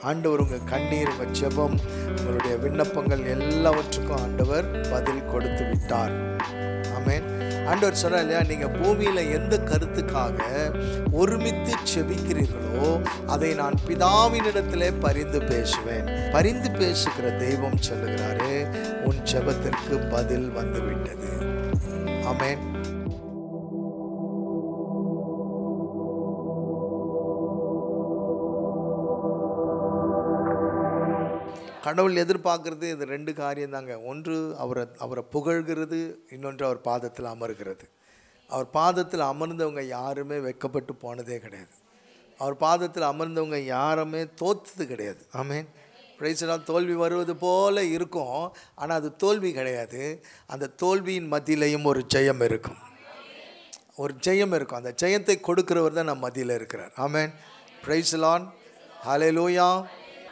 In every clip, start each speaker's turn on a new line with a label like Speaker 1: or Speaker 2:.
Speaker 1: ஆண்டவர் உங்கள் கண்ணீர் உங்கள் ஜெபம் உங்களுடைய விண்ணப்பங்கள் எல்லாவற்றுக்கும் ஆண்டவர் பதில் கொடுத்து விட்டார். ஆமேன். ஆண்டவர் சொல்றார் இல்லையா நீங்கள் பூமியில் எந்த கருத்துக்காக ஒருமித்து செபிக்கிறீர்களோ அதை நான் பிதாவினிடத்திலே பரிந்து பேசுவேன். பரிந்து பேசுகிற தெய்வம் சொல்லுகிறாரு உன் ஜெபத்திற்கு பதில் வந்துவிட்டது. ஆமேன். கடவுள் எதிர்பார்க்கறது இது ரெண்டு காரியம் தாங்க ஒன்று அவரை அவரை புகழ்கிறது இன்னொன்று அவர் பாதத்தில் அமர்கிறது. அவர் பாதத்தில் அமர்ந்தவங்க யாருமே வெக்கப்பட்டு போனதே கிடையாது. அவர் பாதத்தில் அமர்ந்தவங்க யாருமே தோத்தது கிடையாது. ஆமேன். பிரைஸ்லாம் தோல்வி வருவது போல இருக்கும். ஆனால் அது தோல்வி கிடையாது. அந்த தோல்வியின் மத்தியிலையும் ஒரு ஜெயம் இருக்கும். ஒரு ஜெயம் இருக்கும். அந்த ஜெயத்தை கொடுக்குறவர் தான் நம்ம மத்தியில் இருக்கிறார். ஆமேன். பிரைஸ்லான் லூயா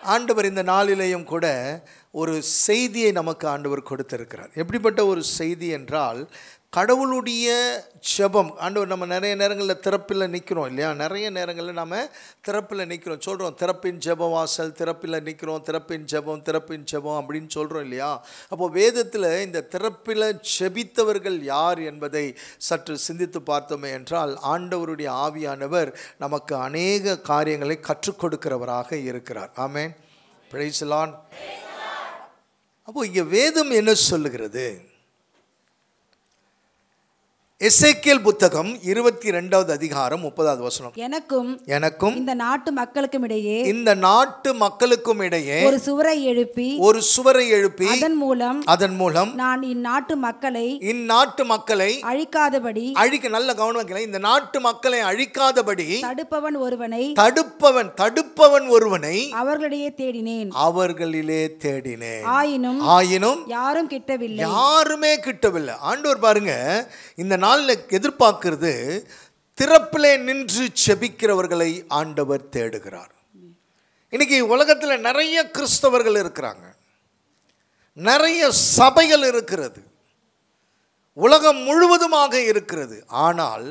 Speaker 1: ஆண்டவர் இந்த நாளிலேயும் கூட ஒரு செய்தியை நமக்கு ஆண்டவர் கொடுத்திருக்கிறார். எப்படிப்பட்ட ஒரு செய்தி என்றால் கடவுளுடைய ஜெபம் ஆண்டவர் நம்ம நிறைய நேரங்களில் திறப்பில் நிற்கிறோம் இல்லையா? நிறைய நேரங்களில் நம்ம திறப்பில் நிற்கிறோம் சொல்கிறோம் திறப்பின் ஜெப வாசல் திறப்பில் நிற்கிறோம் திறப்பின் ஜெபம் திறப்பின் ஜெபம் அப்படின்னு சொல்கிறோம் இல்லையா? அப்போ வேதத்தில் இந்த திறப்பில் ஜெபித்தவர்கள் யார் என்பதை சற்று சிந்தித்து பார்த்தோமே என்றால் ஆண்டவருடைய ஆவியானவர் நமக்கு அநேக காரியங்களை கற்றுக் கொடுக்கிறவராக இருக்கிறார். ஆமேன். பிரைஸ்லான் அப்போ இங்கே வேதம் என்ன சொல்லுகிறது? எசேக்கியல் புத்தகம் இருபத்தி ரெண்டாவது அதிகாரம் முப்பதாவது வசனம்.
Speaker 2: எனக்கும்
Speaker 1: எனக்கும்
Speaker 2: இந்த நாட்டு மக்களுக்கும் இடையே
Speaker 1: இந்த நாட்டு மக்களுக்கும் இடையே
Speaker 2: ஒரு சுவரை எழுப்பி
Speaker 1: ஒரு சுவரை எழுப்பி
Speaker 2: அதன் மூலம்
Speaker 1: அதன் மூலம்
Speaker 2: நான் இந்நாட்டு மக்களை
Speaker 1: இந்நாட்டு மக்களை
Speaker 2: அழிக்காதபடி
Speaker 1: அழிக்க நல்ல கவனம் இந்த நாட்டு மக்களை அழிக்காதபடி
Speaker 2: தடுப்பவன் ஒருவனை
Speaker 1: தடுப்பவன் தடுப்பவன் ஒருவனை
Speaker 2: அவர்களிடையே தேடினேன்.
Speaker 1: அவர்களிலே தேடினேன்.
Speaker 2: ஆயினும்
Speaker 1: ஆயினும்
Speaker 2: யாரும் கிட்டவில்லை.
Speaker 1: யாருமே கிட்டவில்லை. ஆண்டவர் பாருங்க இந்த நாளில் எதிர்பார்க்கிறது திறப்பிலே நின்று செபிக்கிறவர்களை ஆண்டவர் தேடுகிறார். இன்னைக்கு உலகத்தில் நிறைய கிறிஸ்தவர்கள் இருக்கிறாங்க. நிறைய சபைகள் இருக்கிறது. உலகம் முழுவதுமாக இருக்கிறது. ஆனால்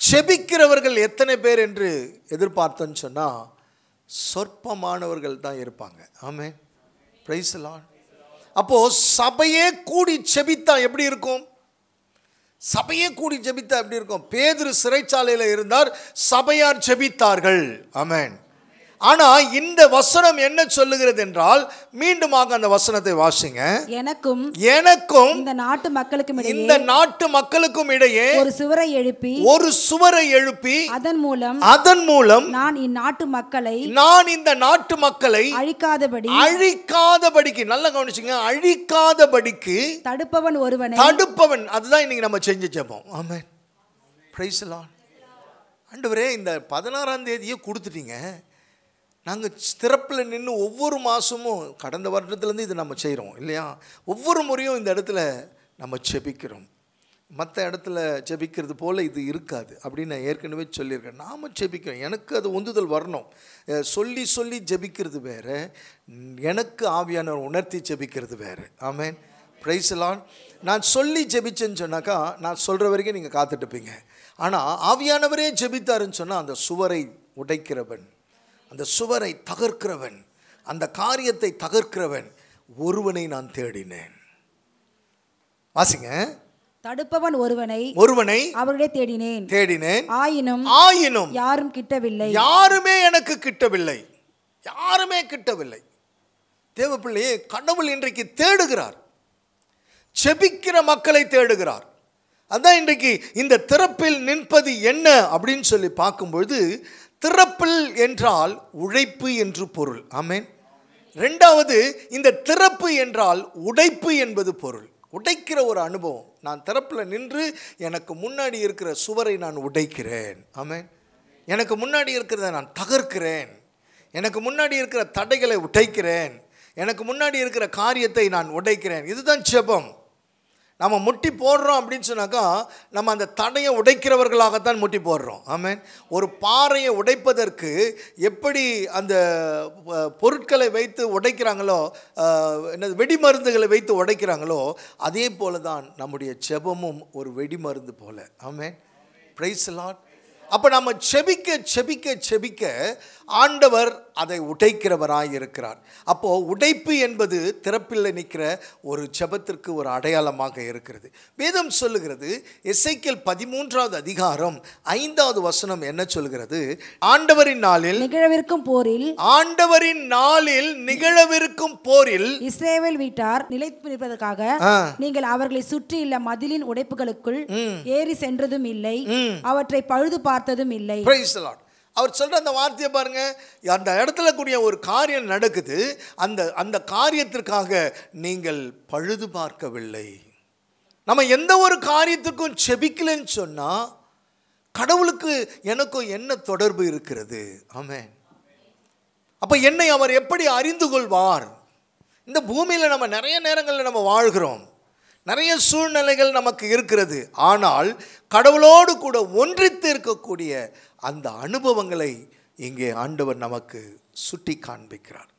Speaker 1: செபிக்கிறவர்கள் எத்தனை பேர் என்று எதிர்பார்த்தோன்னு சொன்னால் சொற்பமானவர்கள் தான் இருப்பாங்க. ஆமே பிரைஸ்லான் அப்போது சபையே கூடி செபித்தா எப்படி இருக்கும்? சபையே கூடி ஜெபித்த எப்படி இருக்கும்? பேதுரு சிறைச்சாலையில் இருந்தார் சபையார் ஜெபித்தார்கள். அமேன் ஆனா இந்த வசனம் என்ன சொல்லுகிறது என்றால் மீண்டுமாக அந்த வசனத்தை வாசிங்க.
Speaker 2: எனக்கும்
Speaker 1: எனக்கும்
Speaker 2: இந்த நாட்டு மக்களுக்கும் இடையே
Speaker 1: இந்த நாட்டு மக்களுக்கும் இடையே
Speaker 2: ஒரு சுவரை எழுப்பி
Speaker 1: ஒரு சுவரை எழுப்பி
Speaker 2: அதன் மூலம்
Speaker 1: அதன் மூலம்
Speaker 2: நான் இந்நாட்டு மக்களை
Speaker 1: நான் இந்த நாட்டு மக்களை
Speaker 2: அழிக்காதபடி
Speaker 1: அழிக்காதபடிக்கு நல்லா கவனிச்சுங்க அழிக்காதபடிக்கு
Speaker 2: தடுப்பவன் ஒருவனை
Speaker 1: தடுப்பவன். அதுதான் இன்னைக்கு நம்ம செஞ்ச ஜெபம் ஆமென். பிரைஸ் ஆண்டவரே இந்த பதினாறாம் தேதியே கொடுத்துட்டீங்க. நாங்கள் திறப்பில் நின்று ஒவ்வொரு மாதமும் கடந்த வருடத்துலேருந்து இது நம்ம செய்கிறோம் இல்லையா? ஒவ்வொரு முறையும் இந்த இடத்துல நம்ம செபிக்கிறோம். மற்ற இடத்துல ஜெபிக்கிறது போல் இது இருக்காது அப்படின்னு நான் ஏற்கனவே சொல்லியிருக்கேன். நாம் ஜெபிக்கிறோம் எனக்கு அது உந்துதல் வரணும். சொல்லி சொல்லி ஜெபிக்கிறது வேறு. எனக்கு ஆவியானவர் உணர்த்தி ஜெபிக்கிறது வேறு. ஆமேன். பிரைஸ்லான் நான் சொல்லி ஜெபிச்சேன்னு சொன்னாக்கா நான் சொல்கிற வரைக்கும் நீங்கள் காத்துட்டுப்பீங்க ஆனால் ஆவியானவரே ஜெபித்தாருன்னு சொன்னால் அந்த சுவரை உடைக்கிறவன் அந்த சுவரை தகர்க்கிறவன் அந்த காரியத்தை தகர்க்கிறவன் ஒருவனை நான் தேடினேன். வாசிங்க.
Speaker 2: தடுப்பவன் ஒருவனை
Speaker 1: ஒருவனை
Speaker 2: அவருடைய தேடினேன்.
Speaker 1: தேடினேன்.
Speaker 2: ஆயினும்
Speaker 1: ஆயினும்
Speaker 2: யாரும் கிட்டவில்லை.
Speaker 1: யாருமே எனக்கு கிட்டவில்லை. யாருமே கிட்டவில்லை. தேவ பிள்ளையே கடவுள் இன்றைக்கு தேடுகிறார். செபிக்கிற மக்களை தேடுகிறார். அதான் இன்றைக்கு இந்த திறப்பில் நிற்பது என்ன அப்படின்னு சொல்லி பார்க்கும்பொழுது திறப்பில் என்றால் உழைப்பு என்று பொருள். ஆமேன். ரெண்டாவது இந்த திறப்பு என்றால் உடைப்பு என்பது பொருள். உடைக்கிற ஒரு அனுபவம். நான் திறப்பில் நின்று எனக்கு முன்னாடி இருக்கிற சுவரை நான் உடைக்கிறேன். ஆமேன். எனக்கு முன்னாடி இருக்கிறத நான் தகர்க்கிறேன். எனக்கு முன்னாடி இருக்கிற தடைகளை உடைக்கிறேன். எனக்கு முன்னாடி இருக்கிற காரியத்தை நான் உடைக்கிறேன். இதுதான் ஜெபம். நம்ம முட்டி போடுறோம் அப்படின்னு சொன்னாக்கா நம்ம அந்த தடையை உடைக்கிறவர்களாகத்தான் முட்டி போடுறோம். ஆமேன். ஒரு பாறையை உடைப்பதற்கு எப்படி அந்த பொருட்களை வைத்து உடைக்கிறாங்களோ என்னது வெடிமருந்துகளை வைத்து உடைக்கிறாங்களோ அதே போல தான் நம்முடைய செபமும் ஒரு வெடிமருந்து போல. ஆமேன். ப்ரைஸ் லாட் அப்போ நம்ம செபிக்க செபிக்க செபிக்க ஆண்டவர் அதை உடைக்கிறவராய் இருக்கிறார் அப்போ உடைப்பு என்பது திறப்பில் நிற்கிற ஒரு ஜெபத்திற்கு ஒரு அடையாளமாக இருக்கிறது. வேதம் சொல்லுகிறது எசைக்கேல் பதிமூன்றாவது அதிகாரம் ஐந்தாவது வசனம் என்ன சொல்கிறது? ஆண்டவரின் நாளில்
Speaker 2: நிகழவிருக்கும் போரில்
Speaker 1: ஆண்டவரின் நாளில் நிகழவிருக்கும் போரில்
Speaker 2: இஸ்ரேவேல் வீட்டார் நிலைத்து நிற்பதற்காக. நீங்கள் அவர்களை சுற்றியுள்ள மதிலின் உடைப்புகளுக்குள் ஏறி சென்றதும் இல்லை. அவற்றை பழுது பார்த்ததும் இல்லை.
Speaker 1: அவர் சொல்கிற அந்த வார்த்தையை பாருங்கள் அந்த இடத்துல கூடிய ஒரு காரியம் நடக்குது. அந்த அந்த காரியத்திற்காக நீங்கள் பழுது பார்க்கவில்லை. நம்ம எந்த ஒரு காரியத்துக்கும் செபிக்கலன்னு சொன்னால் கடவுளுக்கு எனக்கும் என்ன தொடர்பு இருக்கிறது? ஆமென். அப்போ என்னை அவர் எப்படி அறிந்து கொள்வார்? இந்த பூமியில் நம்ம நிறைய நேரங்களில் நம்ம வாழ்கிறோம். நிறைய சூழ்நிலைகள் நமக்கு இருக்கிறது. ஆனால் கடவுளோடு கூட ஒன்றித்து இருக்கக்கூடிய அந்த அனுபவங்களை இங்கே ஆண்டவர் நமக்கு சுட்டி காண்பிக்கிறார்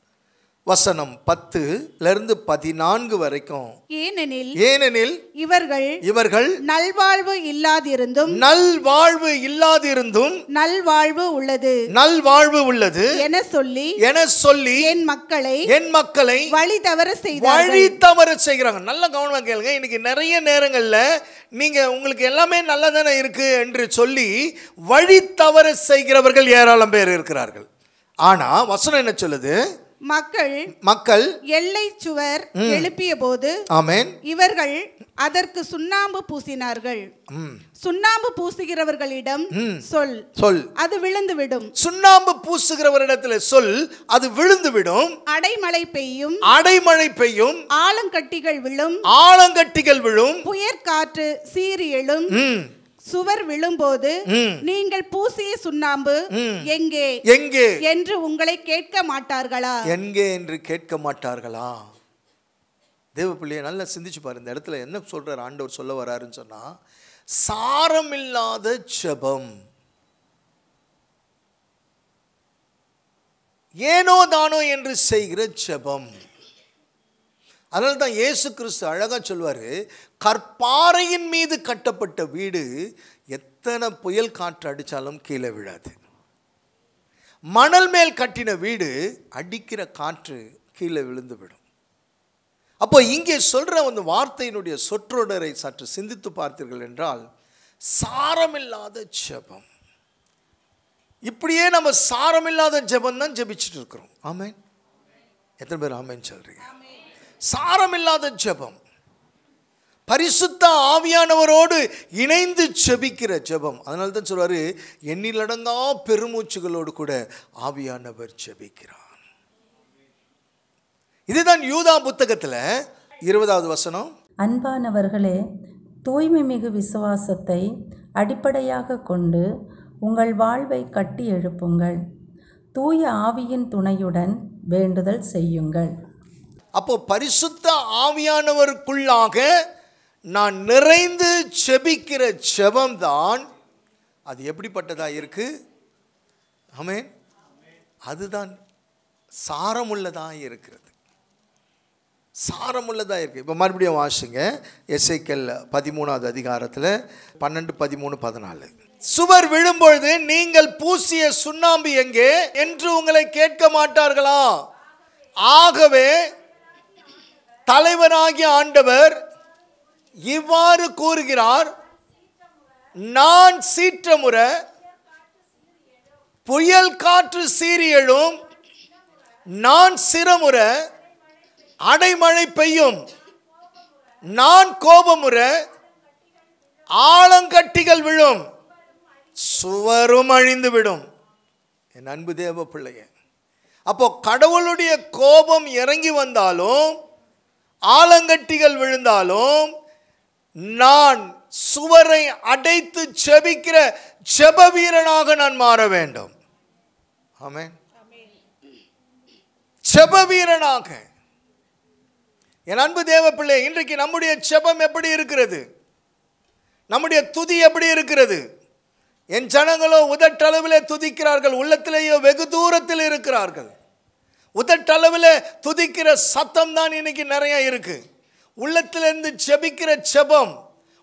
Speaker 1: வசனம் பத்துல இருந்து பதினான்கு வரைக்கும்.
Speaker 3: ஏனெனில்
Speaker 1: ஏனெனில்
Speaker 3: இவர்கள்
Speaker 1: இவர்கள்
Speaker 3: நல்வாழ்வு இல்லாதிருந்தும்
Speaker 1: நல்வாழ்வு இல்லாதிருந்தும்
Speaker 3: நல்வாழ்வு உள்ளது.
Speaker 1: நல்வாழ்வு உள்ளது.
Speaker 3: என சொல்லி
Speaker 1: என சொல்லி
Speaker 3: என் மக்களை
Speaker 1: என் மக்களை
Speaker 3: வழி தவற
Speaker 1: வழி
Speaker 3: செய்தார்கள்
Speaker 1: தவற செய்கிறாங்க. நல்ல கவனமா கேளுங்க. இன்னைக்கு நிறைய நேரங்கள்ல நீங்க உங்களுக்கு எல்லாமே நல்லதானே இருக்கு என்று சொல்லி வழி தவற செய்கிறவர்கள் ஏராளம் பேர் இருக்கிறார்கள். ஆனா வசனம் என்ன சொல்லுது?
Speaker 3: மக்கள்
Speaker 1: மக்கள்
Speaker 3: எல்லை சுவர் எழுப்பிய போது
Speaker 1: ஆமென்.
Speaker 3: இவர்கள் அதற்கு சுண்ணாம்பு பூசினார்கள். சுண்ணாம்பு பூசுகிறவர்களிடம் சொல்.
Speaker 1: சொல்.
Speaker 3: அது விழுந்து விடும்
Speaker 1: சுண்ணாம்பு பூசுகிறவரிடத்துல சொல் அது விழுந்து விடும்
Speaker 3: அடைமழை பெய்யும்.
Speaker 1: அடைமழை பெய்யும்.
Speaker 3: ஆலங்கட்டிகள் விழும்.
Speaker 1: ஆலங்கட்டிகள் விழும்.
Speaker 3: புயற்காற்று சீறி எழும். சுவர் விழும்போது. நீங்கள் பூசிய சுண்ணாம்பு எங்கே?
Speaker 1: எங்கே?
Speaker 3: என்று உங்களை கேட்க மாட்டார்களா?
Speaker 1: எங்கே என்று கேட்க மாட்டார்களா? தேவ பிள்ளையை நல்லா சிந்திச்சு பாரு. இந்த இடத்துல என்ன சொல்றார்? ஆண்டவர் சொல்ல வராருன்னு சொன்னா சாரமில்லாத ஜெபம் ஏனோ தானோ என்று செய்கிற ஜெபம் அதனால தான் இயேசு கிறிஸ்து அழகாக சொல்வார் கற்பாறையின் மீது கட்டப்பட்ட வீடு எத்தனை புயல் காற்று அடித்தாலும் கீழே விழாது. மணல் மேல் கட்டின வீடு அடிக்கிற காற்று கீழே விழுந்து விடும். அப்போ இங்கே சொல்கிற அந்த வார்த்தையினுடைய சொற்றொடரை சற்று சிந்தித்து பார்த்தீர்கள் என்றால் சாரமில்லாத ஜெபம். இப்படியே நம்ம சாரமில்லாத ஜெபம் தான் ஜெபிச்சுட்டு இருக்கிறோம். ஆமேன். எத்தனை பேர் ஆமென் சாரமில்லாத ஜெபம். பரிசுத்த ஆவியானவரோடு இணைந்து ஜெபிக்கிற ஜெபம். அதனால தான் சொல்வார் எண்ணிலடங்கா பெருமூச்சுகளோடு கூட ஆவியானவர் ஜெபிக்கிறார். இதுதான் யூதா புத்தகத்தில் இருபதாவது வசனம்.
Speaker 4: அன்பானவர்களே தூய்மை மிகு விசுவாசத்தை அடிப்படையாக கொண்டு உங்கள் வாழ்வை கட்டி எழுப்புங்கள். தூய ஆவியின் துணையுடன் வேண்டுதல் செய்யுங்கள்.
Speaker 1: அப்போ பரிசுத்த ஆவியானவருக்குள்ளாக நான் நிறைந்து செபிக்கிற செபம்தான் அது எப்படிப்பட்டதாக இருக்கு? ஆமென். அதுதான் சாரமுள்ளதாக இருக்கிறது. சாரமுள்ளதாக இருக்கு. இப்போ மறுபடியும் வாசிங்க. எஸ்ஐக்கல் பதிமூணாவது அதிகாரத்தில் பன்னெண்டு பதிமூணு பதினாலு. சுவர் விழும்பொழுது நீங்கள் பூசிய சுண்ணாம்பு எங்கே? என்று உங்களை கேட்க மாட்டார்களா? ஆகவே தலைவராகிய ஆண்டவர் இவ்வாறு கூறுகிறார் நான் சீற்றமுற புயல் காற்று சீரியலும் நான் சிரமுற அடைமழை பெய்யும். நான் கோபமுற ஆழங்கட்டிகள் விழும். சுவரும் அழிந்து விடும். என் அன்பு தேவ பிள்ளைய அப்போ கடவுளுடைய கோபம் இறங்கி வந்தாலும் ஆலங்கட்டிகள் விழுந்தாலும் நான் சுவரை அடைத்து செபிக்கிற செப வீரனாக நான் மாற வேண்டும். ஆமே செப வீரனாக என் அன்பு தேவ பிள்ளை இன்றைக்கு நம்முடைய செபம் எப்படி இருக்கிறது? நம்முடைய துதி எப்படி இருக்கிறது? என் ஜனங்களோ உதட்டளவிலே துதிக்கிறார்கள் உள்ளத்திலேயோ வெகு தூரத்தில் இருக்கிறார்கள். உதட்டளவில் துதிக்கிற சத்தம் தான் இன்னைக்கு நிறையா இருக்குது உள்ளத்திலேருந்து செபிக்கிற செபம்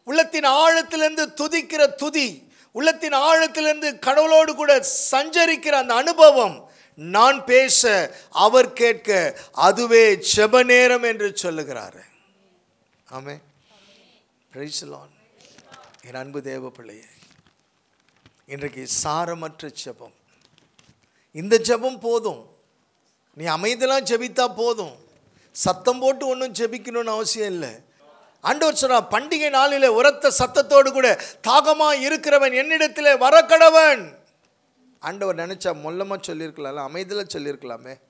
Speaker 1: உள்ளத்தின் ஆழத்திலேருந்து துதிக்கிற துதி உள்ளத்தின் ஆழத்திலிருந்து கடவுளோடு கூட சஞ்சரிக்கிற அந்த அனுபவம் நான் பேச அவர் கேட்க அதுவே செப நேரம் என்று சொல்லுகிறார். ஆமே பிரைஸ்லான் என் அன்பு தேவ பிள்ளையே இன்றைக்கு சாரமற்ற ஜெபம். இந்த ஜெபம் போதும். நீ அமைதியெல்லாம் ஜெபித்தா போதும். சத்தம் போட்டு ஒன்றும் ஜெபிக்கணும்னு அவசியம் இல்லை. ஆண்டவர் சொல்றா பண்டிகை நாளில் உரத்த சத்தத்தோடு கூட தாகமாக இருக்கிறவன் என்னிடத்தில் வரக்கடவன். ஆண்டவர் நினச்சா மொல்லமாக சொல்லியிருக்கலாம்ல அமைதியில் சொல்லியிருக்கலாமே.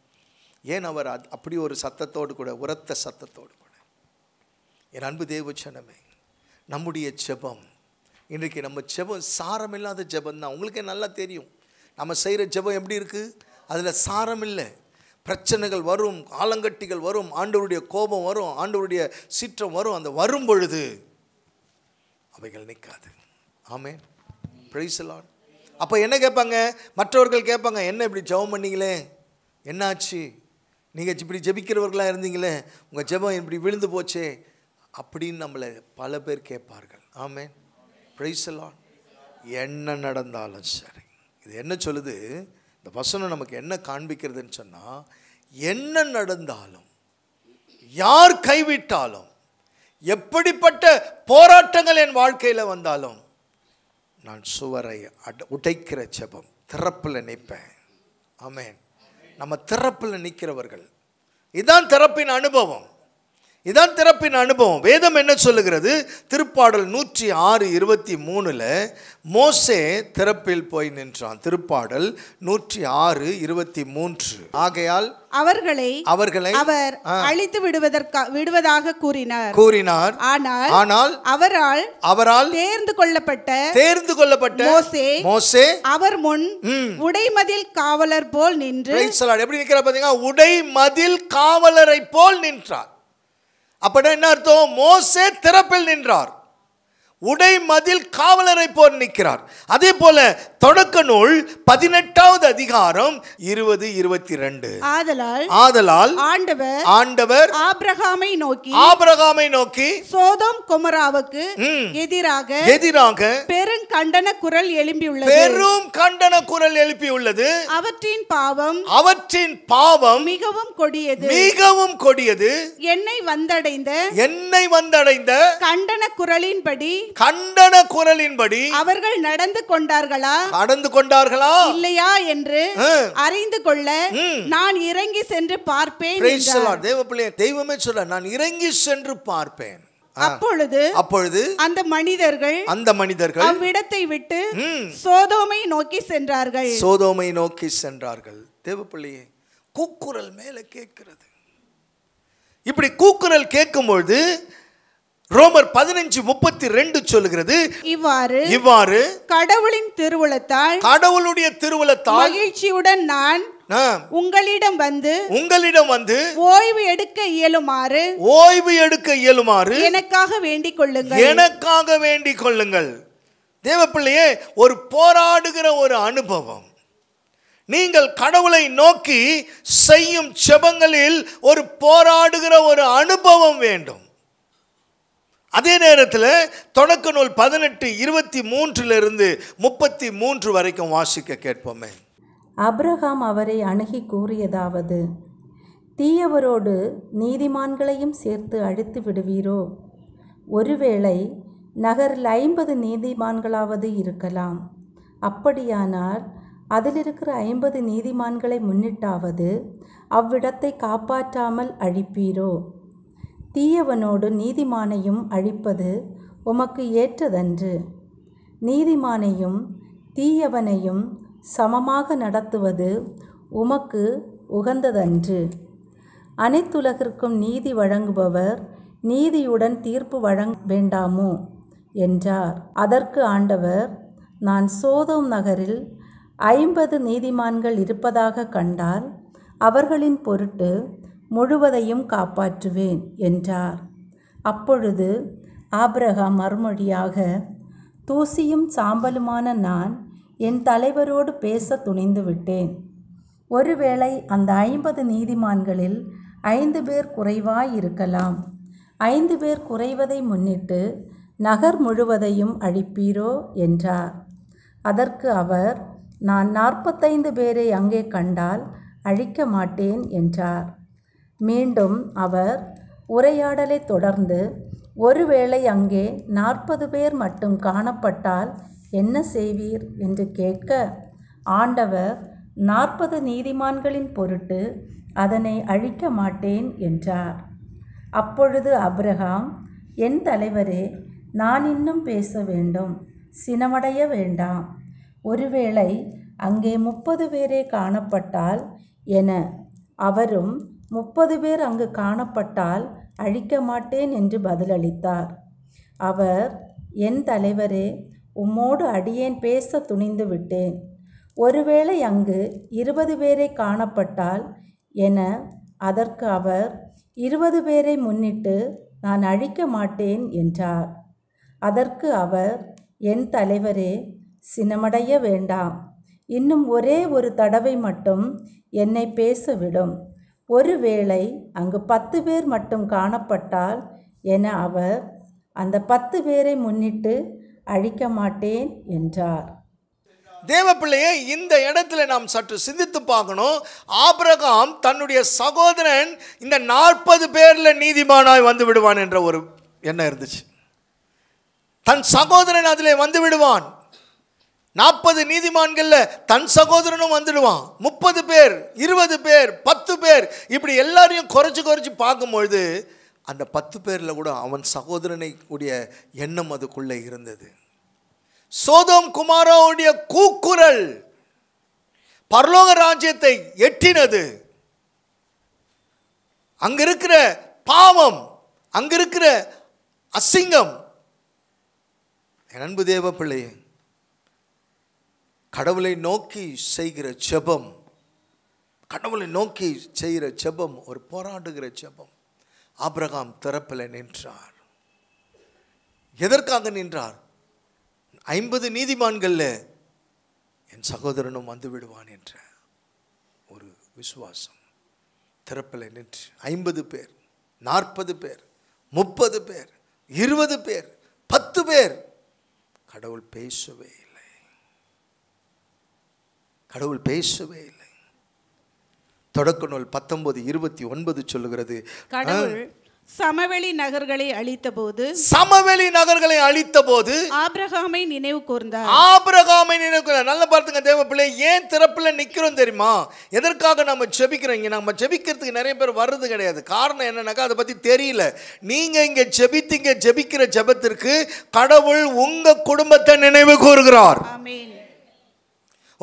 Speaker 1: ஏன் அவர் அது- அப்படி ஒரு சத்தத்தோடு கூட உரத்த சத்தத்தோடு கூட? என் அன்பு தேவச்சனமே நம்முடைய ஜெபம் இன்றைக்கு நம்ம ஜெபம் சாரம் இல்லாத ஜெபம் தான் உங்களுக்கே நல்லா தெரியும். நம்ம செய்கிற ஜெபம் எப்படி இருக்குது அதில் சாரம் இல்லை பிரச்சனைகள் வரும் ஆலங்கட்டிகள் வரும் ஆண்டவருடைய கோபம் வரும் ஆண்டவருடைய சீற்றம் வரும் அந்த வரும் பொழுது அவைகள் நிற்காது. ஆமே பிரைசலான் அப்போ என்ன கேட்பாங்க? மற்றவர்கள் கேட்பாங்க என்ன இப்படி ஜெபம் பண்ணீங்களே? என்னாச்சு? நீங்கள் இப்படி ஜெபிக்கிறவர்களாக இருந்தீங்களே? உங்கள் ஜெபம் இப்படி விழுந்து போச்சே? அப்படின்னு நம்மளை பல பேர் கேட்பார்கள். ஆமே பிரைசலான் என்ன நடந்தாலும் சரி. இது என்ன சொல்லுது? இந்த வசனம் நமக்கு என்ன காண்பிக்கிறதுன்னு சொன்னால் என்ன நடந்தாலும் யார் கைவிட்டாலும் எப்படிப்பட்ட போராட்டங்கள் என் வாழ்க்கையில் வந்தாலும் நான் சுவரை அட உடைக்கிற செபம் திறப்பில் நிற்பேன். ஆமேன். நம்ம திறப்பில் நிற்கிறவர்கள். இதுதான் திறப்பின் அனுபவம். இதான் திறப்பின் அனுபவம். வேதம் என்ன சொல்லுகிறது? திருப்பாடல் நூற்றி ஆறு இருபத்தி மூணுல மோசே திறப்பில் போய் நின்றான். திருப்பாடல் நூற்றி ஆறு இருபத்தி மூன்று ஆகையால்
Speaker 3: அவர்களை
Speaker 1: அவர்களை
Speaker 3: அவர் அழித்து விடுவதற்கா விடுவதாக கூறினார்.
Speaker 1: கூறினார்.
Speaker 3: ஆனால்
Speaker 1: ஆனால்
Speaker 3: அவரால்
Speaker 1: அவரால்
Speaker 3: தேர்ந்து கொள்ளப்பட்ட
Speaker 1: தேர்ந்து கொள்ளப்பட்ட
Speaker 3: மோசே
Speaker 1: மோசே
Speaker 3: அவர் முன் உடைமதில் காவலர் போல் நின்று.
Speaker 1: எப்படி நிற்கிறார் பார்த்தீங்கன்னா? உடை மதில் காவலரை போல் நின்றார். அப்படின்னா என்ன அர்த்தம்? மோசே திறப்பில் நின்றார். உடை மதில் காவலரை போல் நிற்கிறார். அதே போல தொடக்க நூல் பதினெட்டாவது அதிகாரம் இருபது இருபத்தி ரெண்டு
Speaker 3: ஆதலால்
Speaker 1: ஆதலால்
Speaker 3: ஆண்டவர்
Speaker 1: ஆண்டவர்
Speaker 3: ஆபிரகாமை நோக்கி
Speaker 1: ஆபிரகாமை நோக்கி
Speaker 3: சோதோம் குமராவுக்கு. எதிராக
Speaker 1: எதிராக
Speaker 3: பெருங்கண்டன குரல் எழும்பியுள்ளது.
Speaker 1: பெரும் கண்டன குரல் எழுப்பியுள்ளது.
Speaker 3: அவற்றின் பாவம்
Speaker 1: அவற்றின் பாவம்
Speaker 3: மிகவும் கொடியது.
Speaker 1: மிகவும் கொடியது.
Speaker 3: என்னை வந்தடைந்த
Speaker 1: என்னை வந்தடைந்த
Speaker 3: கண்டன குரலின்படி
Speaker 1: கண்டன குரலின்படி
Speaker 3: அவர்கள் நடந்து கொண்டார்களா?
Speaker 1: கடந்து கொண்டார்களா?
Speaker 3: இல்லையா என்று. அறிந்து கொள்ள நான் இறங்கி சென்று பார்ப்பேன்.
Speaker 1: தேவ பிள்ளையே தெய்வமே சொல்ல நான் இறங்கி சென்று பார்ப்பேன்.
Speaker 3: அப்பொழுது
Speaker 1: அப்பொழுது
Speaker 3: அந்த மனிதர்கள்
Speaker 1: அந்த மனிதர்கள்
Speaker 3: அவ்விடத்தை விட்டு சோதோமை நோக்கி சென்றார்கள்.
Speaker 1: சோதோமை நோக்கி சென்றார்கள். தேவ பிள்ளையே கூக்குரல் மேலே கேட்கிறது. இப்படி கூக்குரல் கேட்கும்பொழுது ரோமர் பதினஞ்சு முப்பத்தி ரெண்டு சொல்லுகிறது.
Speaker 3: இவ்வாறு
Speaker 1: இவ்வாறு
Speaker 3: கடவுளின் திருவுளத்தால்
Speaker 1: கடவுளுடைய திருவுலத்தால்
Speaker 3: மகிழ்ச்சியுடன் நான் உங்களிடம் வந்து
Speaker 1: உங்களிடம் வந்து
Speaker 3: ஓய்வு எடுக்க இயலுமாறு
Speaker 1: ஓய்வு எடுக்க இயலுமாறு
Speaker 3: எனக்காக வேண்டிக் கொள்ளுங்கள்.
Speaker 1: எனக்காக வேண்டிக் கொள்ளுங்கள். தேவப்பிள்ளையே ஒரு போராடுகிற ஒரு அனுபவம். நீங்கள் கடவுளை நோக்கி செய்யும் செபங்களில் ஒரு போராடுகிற ஒரு அனுபவம் வேண்டும். அதே நேரத்தில் தொடக்க நூல் பதினெட்டு இருபத்தி மூன்றிலிருந்து முப்பத்தி மூன்று வரைக்கும் வாசிக்க கேட்போமே.
Speaker 4: அப்ரஹாம் அவரை அணுகி கூறியதாவது தீயவரோடு நீதிமான்களையும் சேர்த்து அழித்து விடுவீரோ? ஒருவேளை நகரில் ஐம்பது நீதிமான்களாவது இருக்கலாம். அப்படியானால் அதில் இருக்கிற ஐம்பது நீதிமான்களை முன்னிட்டாவது அவ்விடத்தை காப்பாற்றாமல் அழிப்பீரோ? தீயவனோடு நீதிமானையும் அழிப்பது உமக்கு ஏற்றதன்று. நீதிமானையும் தீயவனையும் சமமாக நடத்துவது உமக்கு உகந்ததன்று. அனைத்துலகிற்கும் நீதி வழங்குபவர் நீதியுடன் தீர்ப்பு வழங்க வேண்டாமோ? என்றார். அதற்கு ஆண்டவர் நான் சோதோம் நகரில் ஐம்பது நீதிமான்கள் இருப்பதாக கண்டால் அவர்களின் பொருட்டு முழுவதையும் காப்பாற்றுவேன் என்றார். அப்பொழுது ஆபிரகாம் மறுமொழியாக தூசியும் சாம்பலுமான நான் என் தலைவரோடு பேச துணிந்து விட்டேன். ஒருவேளை அந்த ஐம்பது நீதிமான்களில் ஐந்து பேர் குறைவாய் இருக்கலாம் ஐந்து பேர் குறைவதை முன்னிட்டு நகர் முழுவதையும் அழிப்பீரோ? என்றார். அதற்கு அவர் நான் நாற்பத்தைந்து பேரை அங்கே கண்டால் அழிக்க மாட்டேன் என்றார். மீண்டும் அவர் உரையாடலை தொடர்ந்து ஒருவேளை அங்கே நாற்பது பேர் மட்டும் காணப்பட்டால் என்ன செய்வீர்? என்று கேட்க ஆண்டவர் நாற்பது நீதிமான்களின் பொருட்டு அதனை அழிக்க மாட்டேன் என்றார். அப்பொழுது அப்ரஹாம் என் தலைவரே நான் இன்னும் பேச வேண்டும் சினமடைய வேண்டாம். ஒருவேளை அங்கே முப்பது பேரே காணப்பட்டால் என அவரும் முப்பது பேர் அங்கு காணப்பட்டால் அழிக்க மாட்டேன் என்று பதிலளித்தார். அவர் என் தலைவரே உம்மோடு அடியேன் பேச துணிந்து விட்டேன். ஒருவேளை அங்கு இருபது பேரை காணப்பட்டால் என அதற்கு அவர் இருபது பேரை முன்னிட்டு நான் அழிக்க மாட்டேன் என்றார். அதற்கு அவர் என் தலைவரே சினமடைய வேண்டாம். இன்னும் ஒரே ஒரு தடவை மட்டும் என்னை பேசவிடும் ஒருவேளை அங்கு பத்து பேர் மட்டும் காணப்பட்டால் என அவர் அந்த பத்து பேரை முன்னிட்டு அழிக்க மாட்டேன் என்றார்.
Speaker 1: தேவபிள்ளையை இந்த இடத்துல நாம் சற்று சிந்தித்து பார்க்கணும். ஆபிரகாம் தன்னுடைய சகோதரன் இந்த நாற்பது பேரில் நீதிமானாய் வந்து விடுவான் என்ற ஒரு எண்ணம் இருந்துச்சு. தன் சகோதரன் அதில் வந்து விடுவான். நாற்பது நீதிமான்களில் தன் சகோதரனும் வந்துடுவான். முப்பது பேர் இருபது பேர் பத்து பேர். இப்படி எல்லாரையும் குறைச்சி குறைச்சி பார்க்கும்பொழுது அந்த பத்து பேரில் கூட அவன் சகோதரனை கூடிய எண்ணம் அதுக்குள்ளே இருந்தது. சோதம் குமாரோடைய கூக்குரல் பரலோக ராஜ்யத்தை எட்டினது. அங்கே இருக்கிற பாவம் அங்கே இருக்கிற அசிங்கம். என் அன்பு தேவ பிள்ளையே கடவுளை நோக்கி செய்கிற ஜெபம் கடவுளை நோக்கி செய்கிற ஜெபம் ஒரு போராடுகிற ஜெபம். ஆப்ரகாம் திறப்பில் நின்றார். எதற்காக நின்றார்? ஐம்பது நீதிமான்களில் என் சகோதரனும் வந்து விடுவான் என்ற ஒரு விசுவாசம். திறப்பில் நின்று ஐம்பது பேர் நாற்பது பேர் முப்பது பேர் இருபது பேர் பத்து பேர் கடவுள் பேசவே இல்லை. கடவுள் பேசவே இல்லை. தொடக்க நூல் பத்தொன்பது இருபத்தி ஒன்பது சொல்லுகிறது.
Speaker 3: கடவுள் சமவெளி நகர்களை அழித்தபோது
Speaker 1: சமவெளி நகர்களை அழித்த போது
Speaker 3: ஆபிரகாமை நினைவு கூர்ந்தார்.
Speaker 1: ஆபிரகாமை நினைக்கிற நல்ல பார்த்துங்க தேவ பிள்ளை ஏன் திறப்புல நிக்கிறோம் தெரியுமா? எதற்காக நம்ம ஜெபிக்கிறோம்? இங்க நம்ம ஜெபிக்கிறதுக்கு நிறைய பேர் வர்றது கிடையாது. காரணம் என்னன்னாக்கா அதை பத்தி தெரியல. நீங்க இங்க ஜெபித்தீங்க ஜெபிக்கிற ஜெபத்திற்கு கடவுள் உங்க குடும்பத்தை நினைவு கூறுகிறார்.
Speaker 3: ஆமென்.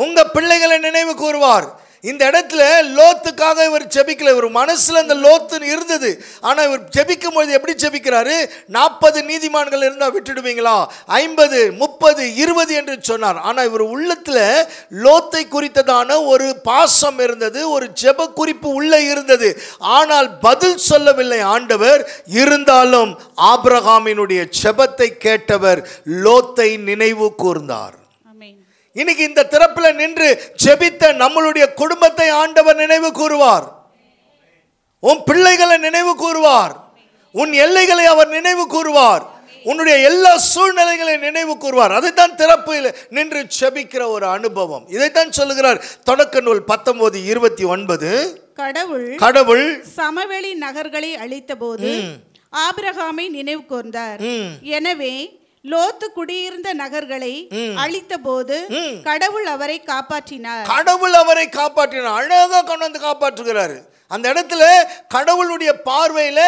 Speaker 1: உங்கள் பிள்ளைகளை நினைவு கூறுவார். இந்த இடத்துல லோத்துக்காக இவர் செபிக்கல இவர் மனசில் அந்த லோத்து இருந்தது. ஆனால் இவர் செபிக்கும் பொழுது எப்படி ஜெபிக்கிறாரு? நாற்பது நீதிமான்கள் இருந்தால் விட்டுடுவீங்களா? ஐம்பது முப்பது இருபது என்று சொன்னார். ஆனால் இவர் உள்ளத்தில் லோத்தை குறித்ததான ஒரு பாசம் இருந்தது. ஒரு ஜெப குறிப்பு உள்ளே இருந்தது. ஆனால் பதில் சொல்லவில்லை ஆண்டவர். இருந்தாலும் ஆப்ரஹாமினுடைய ஜெபத்தை கேட்டவர் லோத்தை நினைவு கூர்ந்தார். இன்னைக்கு இந்த திறப்புல நின்று ஜெபித்த நம்மளுடைய குடும்பத்தை ஆண்டவர் நினைவு கூறுவார். உன் பிள்ளைகளை நினைவு கூறுவார். உன் எல்லைகளை அவர் நினைவு கூறுவார். உன்னுடைய எல்லா சூழ்நிலைகளையும் நினைவு கூறுவார். அதைத்தான் திறப்பில் நின்று ஜெபிக்கிற ஒரு அனுபவம். இதைத்தான் சொல்லுகிறார் தொடக்க நூல் பத்தொன்பது இருபத்தி ஒன்பது.
Speaker 3: கடவுள்
Speaker 1: கடவுள்
Speaker 3: சமவெளி நகர்களை அழித்தபோது ஆபிரகாமை நினைவு கூர்ந்தார். எனவே லோத்து குடியிருந்த நகர்களை அழித்தபோது கடவுள் அவரை காப்பாற்றினார்.
Speaker 1: கடவுள் அவரை காப்பாற்றினார். அழகாக கொண்டு வந்து காப்பாற்றுகிறாரு. அந்த இடத்துல கடவுளுடைய பார்வையில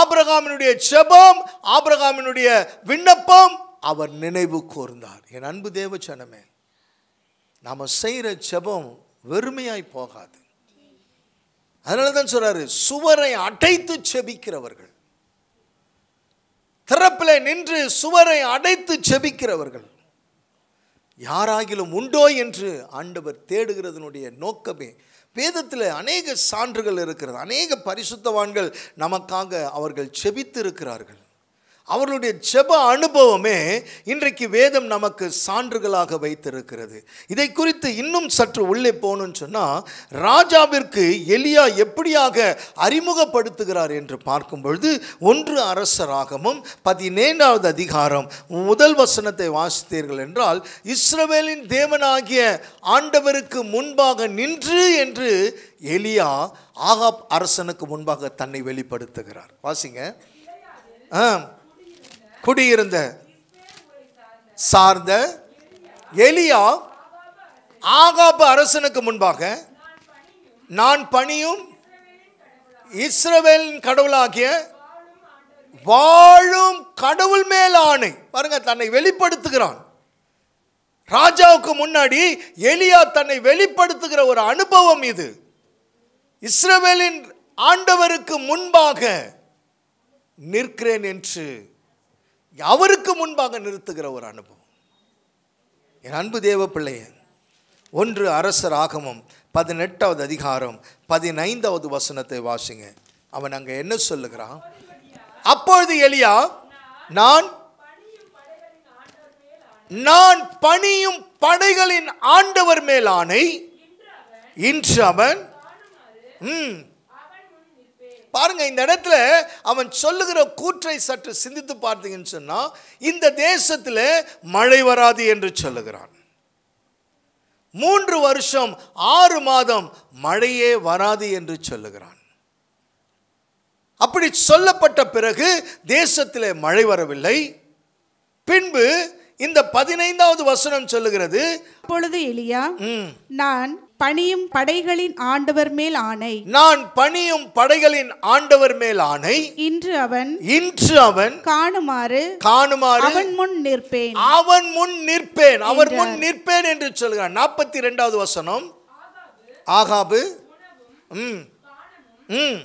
Speaker 1: ஆபிரகாமினுடைய ஜெபம் ஆபிரகாமினுடைய விண்ணப்பம் அவர் நினைவு கூர்ந்தார். என் அன்பு தேவ சனமே நாம செய்கிற ஜெபம் வெறுமையாய் போகாது. அதனால தான் சொல்றாரு சுவரை அடைத்து செபிக்கிறவர்கள். திறப்பில் நின்று சுவரை அடைத்து செபிக்கிறவர்கள். யாராகிலும் உண்டோ என்று ஆண்டவர் தேடுகிறதனுடைய நோக்கமே வேதத்தில் அநேக சான்றுகள் இருக்கிறது. அநேக பரிசுத்தவான்கள் நமக்காக அவர்கள் செபித்து இருக்கிறார்கள் அவர்களுடைய ஜெப அனுபவமே இன்றைக்கு வேதம் நமக்கு சான்றுகளாக வைத்திருக்கிறது. இதை குறித்து இன்னும் சற்று உள்ளே போகணும்னு சொன்னால் ராஜாவிற்கு எலியா எப்படியாக அறிமுகப்படுத்துகிறார் என்று பார்க்கும் பொழுது ஒன்று அரசராகமும் பதினேழாவது அதிகாரம் முதல் வசனத்தை வாசித்தீர்கள் என்றால் இஸ்ரவேலின் தேவனாகிய ஆண்டவருக்கு முன்பாக நின்று என்று எலியா ஆகாப் அரசனுக்கு முன்பாக தன்னை வெளிப்படுத்துகிறார். வாசிங்க. ஆ குடியிருந்த சார்ந்த எலியா ஆகாபு அரசனுக்கு முன்பாக நான் பணியும் இஸ்ரவேலின் கடவுளாகிய வாழும் கடவுள் மேல் ஆணை பாருங்க தன்னை வெளிப்படுத்துகிறான். ராஜாவுக்கு முன்னாடி எலியா தன்னை வெளிப்படுத்துகிற ஒரு அனுபவம் இது. இஸ்ரவேலின் ஆண்டவருக்கு முன்பாக நிற்கிறேன் என்று அவருக்கு முன்பாக நிறுத்துகிற ஒரு அனுபவம்? என் அன்பு தேவ பிள்ளைய ஒன்று அரசர் ஆகமம் பதினெட்டாவது அதிகாரம் பதினைந்தாவது வசனத்தை வாசிங்க. அவன் அங்கே என்ன சொல்லுகிறான்? அப்பொழுது எலியா நான் நான் பணியும் படைகளின் ஆண்டவர் மேல் ஆணை இன்று அவன் ம் பாருங்க இந்த இடத்துல அவன் சொல்லுகிற கூற்றை சற்று சிந்தித்து பார்த்தீங்கன்னு சொன்னா இந்த தேசத்தில் மழை வராது என்று சொல்லுகிறான். மூன்று வருஷம் ஆறு மாதம் மழையே வராது என்று சொல்லுகிறான். அப்படி சொல்லப்பட்ட பிறகு தேசத்திலே மழை வரவில்லை. பின்பு இந்த பதினைந்தாவது வசனம் சொல்லுகிறது
Speaker 3: அப்பொழுது எலியா நான் பணியும் படைகளின் ஆண்டவர் மேல் ஆணை.
Speaker 1: நான் பணியும் படைகளின் ஆண்டவர் மேல் ஆணை.
Speaker 3: இன்று அவன்
Speaker 1: இன்று அவன்
Speaker 3: காணுமாறு
Speaker 1: காணுமாறு
Speaker 3: அவன் முன் நிற்பேன்.
Speaker 1: அவன் முன் நிற்பேன். அவர் முன் நிற்பேன் என்று சொல்கிறான் நாற்பத்தி ரெண்டாவது வசனம். ஆகாபு. ம். ம்.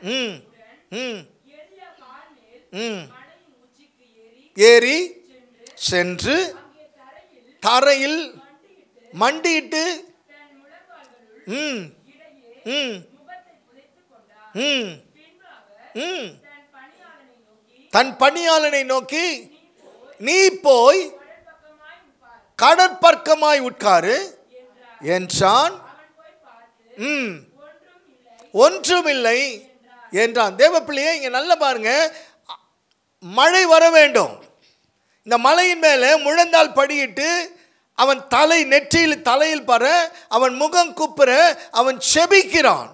Speaker 1: ம். ம். ம். ஏறி சென்று தரையில் மண்டியிட்டு ம். ம். ம். ம் தன் பணியாளனை நோக்கி நீ போய் கடற்பர்க்கமாய் உட்காரு என்றான். ம். ஒன்றுமில்லை என்றான். தேவப்பிள்ளையே இங்கே நல்ல பாருங்க. மழை வர வேண்டும். இந்த மலையின் மேலே முழந்தால் படியிட்டு அவன் தலை நெற்றியில் தலையில் பற அவன் முகம் குப்புற அவன் செபிக்கிறான்.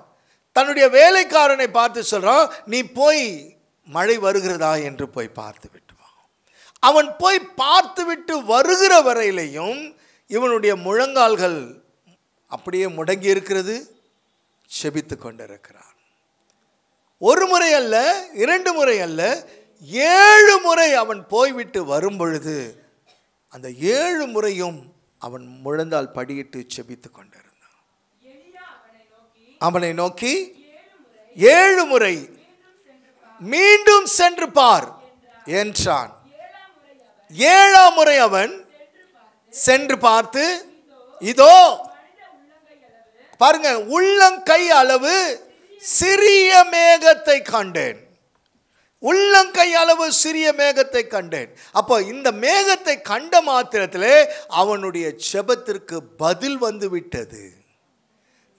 Speaker 1: தன்னுடைய வேலைக்காரனை பார்த்து சொல்கிறான் நீ போய் மழை வருகிறதா? என்று போய் பார்த்து விட்டுவான் அவன் போய் பார்த்துவிட்டு வருகிற வரையிலையும் இவனுடைய முழங்கால்கள் அப்படியே முடங்கி இருக்கிறது செபித்து கொண்டிருக்கிறான். ஒரு முறை அல்ல இரண்டு முறை அல்ல ஏழு முறை அவன் போய்விட்டு வரும் பொழுது அந்த ஏழு முறையும் அவன் முழந்தால் படியிட்டு செபித்து கொண்டிருந்தான். அவனை நோக்கி ஏழு முறை மீண்டும் சென்று பார் என்றான். ஏழாம் முறை அவன் சென்று பார்த்து இதோ பாருங்க உள்ளங்கை அளவு சிறிய மேகத்தை கண்டேன். உள்ளங்கை அளவு சிறிய மேகத்தை கண்டேன். அப்போ இந்த மேகத்தை கண்ட மாத்திரத்திலே அவனுடைய செபத்திற்கு பதில் வந்து விட்டது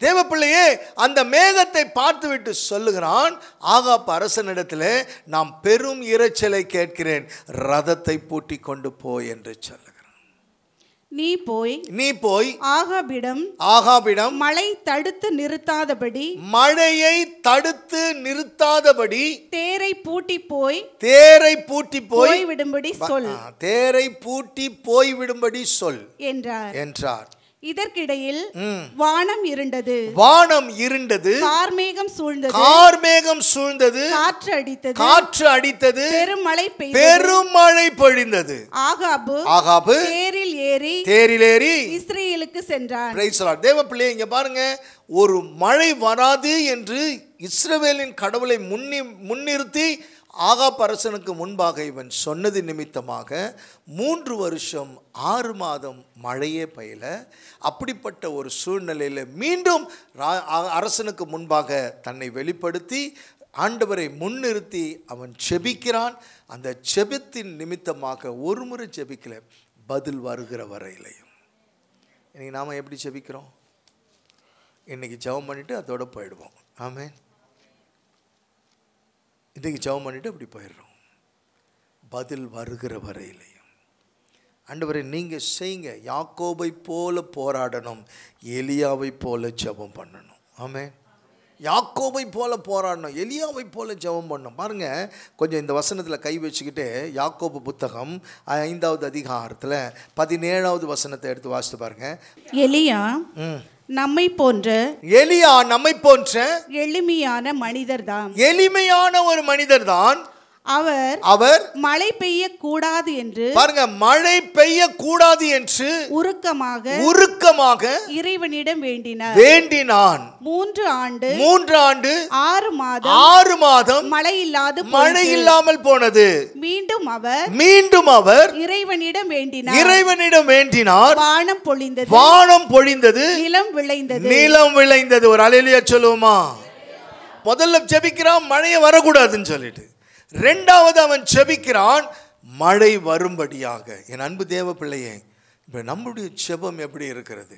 Speaker 1: தேவப்பிள்ளையே அந்த மேகத்தை பார்த்துவிட்டு சொல்லுகிறான் ஆகாப் அரசனிடத்தில் நாம் பெரும் இரைச்சலை கேட்கிறேன் ரதத்தை பூட்டி கொண்டு போய் என்று சொல்லுகிறான்.
Speaker 3: நீ போய்
Speaker 1: நீ போய்
Speaker 3: ஆகாபிடம்
Speaker 1: ஆகாபிடம்
Speaker 3: மழை தடுத்து நிறுத்தாதபடி
Speaker 1: மழையை தடுத்து நிறுத்தாதபடி
Speaker 3: தேரை பூட்டி போய்
Speaker 1: தேரை பூட்டி போய்
Speaker 3: விடும்படி சொல்.
Speaker 1: தேரை பூட்டி போய் விடும்படி சொல்
Speaker 3: என்றார்.
Speaker 1: என்றார்.
Speaker 3: இதற்கிடையில். வானம் இருண்டது.
Speaker 1: வானம் இருண்டது.
Speaker 3: கார்மேகம் சூழ்ந்தது.
Speaker 1: கார்மேகம் சூழ்ந்தது.
Speaker 3: காற்று அடித்தது.
Speaker 1: காற்று அடித்தது.
Speaker 3: பெருமழை
Speaker 1: பெருமழை பொழிந்தது.
Speaker 3: ஆகாபு
Speaker 1: ஆகாபு
Speaker 3: தேரில் ஏறி
Speaker 1: தேரிலேறி
Speaker 3: இஸ்ரேலுக்கு சென்றான்.
Speaker 1: Praise Lord. தேவ பிள்ளையே இங்க பாருங்க. ஒரு மழை வராது என்று இஸ்ரவேலின் கடவுளை முன்னி முன்னிறுத்தி ஆகாப் அரசனுக்கு முன்பாக இவன் சொன்னது நிமித்தமாக மூன்று வருஷம் ஆறு மாதம் மழையே பெய்யல. அப்படிப்பட்ட ஒரு சூழ்நிலையில் மீண்டும் ரா- அ- அரசனுக்கு முன்பாக தன்னை வெளிப்படுத்தி ஆண்டவரை முன்னிறுத்தி அவன் செபிக்கிறான். அந்த செபித்தின் நிமித்தமாக ஒரு முறை செபிக்கல பதில் வருகிற வரையிலையும். இன்னைக்கு நாம் எப்படி செபிக்கிறோம்? இன்னைக்கு ஜெபம் பண்ணிவிட்டு அதோடு போயிடுவோம். ஆமேன். இன்னைக்கு ஜெபம் பண்ணிட்டு அப்படி போயிடுறோம். பதில் வருகிற வரையிலையும். ஆண்டவரை நீங்கள் செய்யுங்க. யாக்கோபை போல போராடணும். எலியாவை போல ஜெபம் பண்ணணும். ஆமென். யாக்கோபை போல போராடணும். எலியாவை போல ஜெபம் பண்ணணும். பாருங்க கொஞ்சம் இந்த வசனத்தில் கை வச்சுக்கிட்டு யாக்கோபு புத்தகம் ஐந்தாவது அதிகாரத்தில் பதினேழாவது வசனத்தை எடுத்து வாசித்து பாருங்க.
Speaker 3: எலியா
Speaker 1: ம்.
Speaker 3: நம்மை போன்ற
Speaker 1: எலியா நம்மை போன்ற
Speaker 3: எளிமையான மனிதர்தாம்.
Speaker 1: எளிமையான ஒரு மனிதர் தான்
Speaker 3: அவர்
Speaker 1: அவர்
Speaker 3: மழை பெய்ய கூடாது என்று
Speaker 1: பாருங்க மழை பெய்ய கூடாது என்று
Speaker 3: உருக்கமாக
Speaker 1: உருக்கமாக
Speaker 3: இறைவனிடம் வேண்டினார்.
Speaker 1: வேண்டினான்.
Speaker 3: மூன்று ஆண்டு
Speaker 1: மூன்று ஆண்டு
Speaker 3: ஆறு மாதம்
Speaker 1: ஆறு மாதம்
Speaker 3: மழை இல்லாது
Speaker 1: மழை இல்லாமல் போனது.
Speaker 3: மீண்டும் அவர்
Speaker 1: மீண்டும் அவர்
Speaker 3: இறைவனிடம் வேண்டினார்.
Speaker 1: இறைவனிடம் வேண்டினார்.
Speaker 3: வானம் பொழிந்தது.
Speaker 1: வானம் பொழிந்தது.
Speaker 3: நிலம் விளைந்தது.
Speaker 1: நிலம் விளைந்தது. ஒரு அலையிலியா சொல்லுவோமா? முதல்ல ஜெபிக்கிறான் மழையை வரக்கூடாதுன்னு சொல்லிட்டு. ரெண்டாவது அவன் ஜெபிக்கிறான் மழை வரும்படியாக. என் அன்பு தேவ பிள்ளையே இப்போ நம்முடைய செபம் எப்படி இருக்கிறது?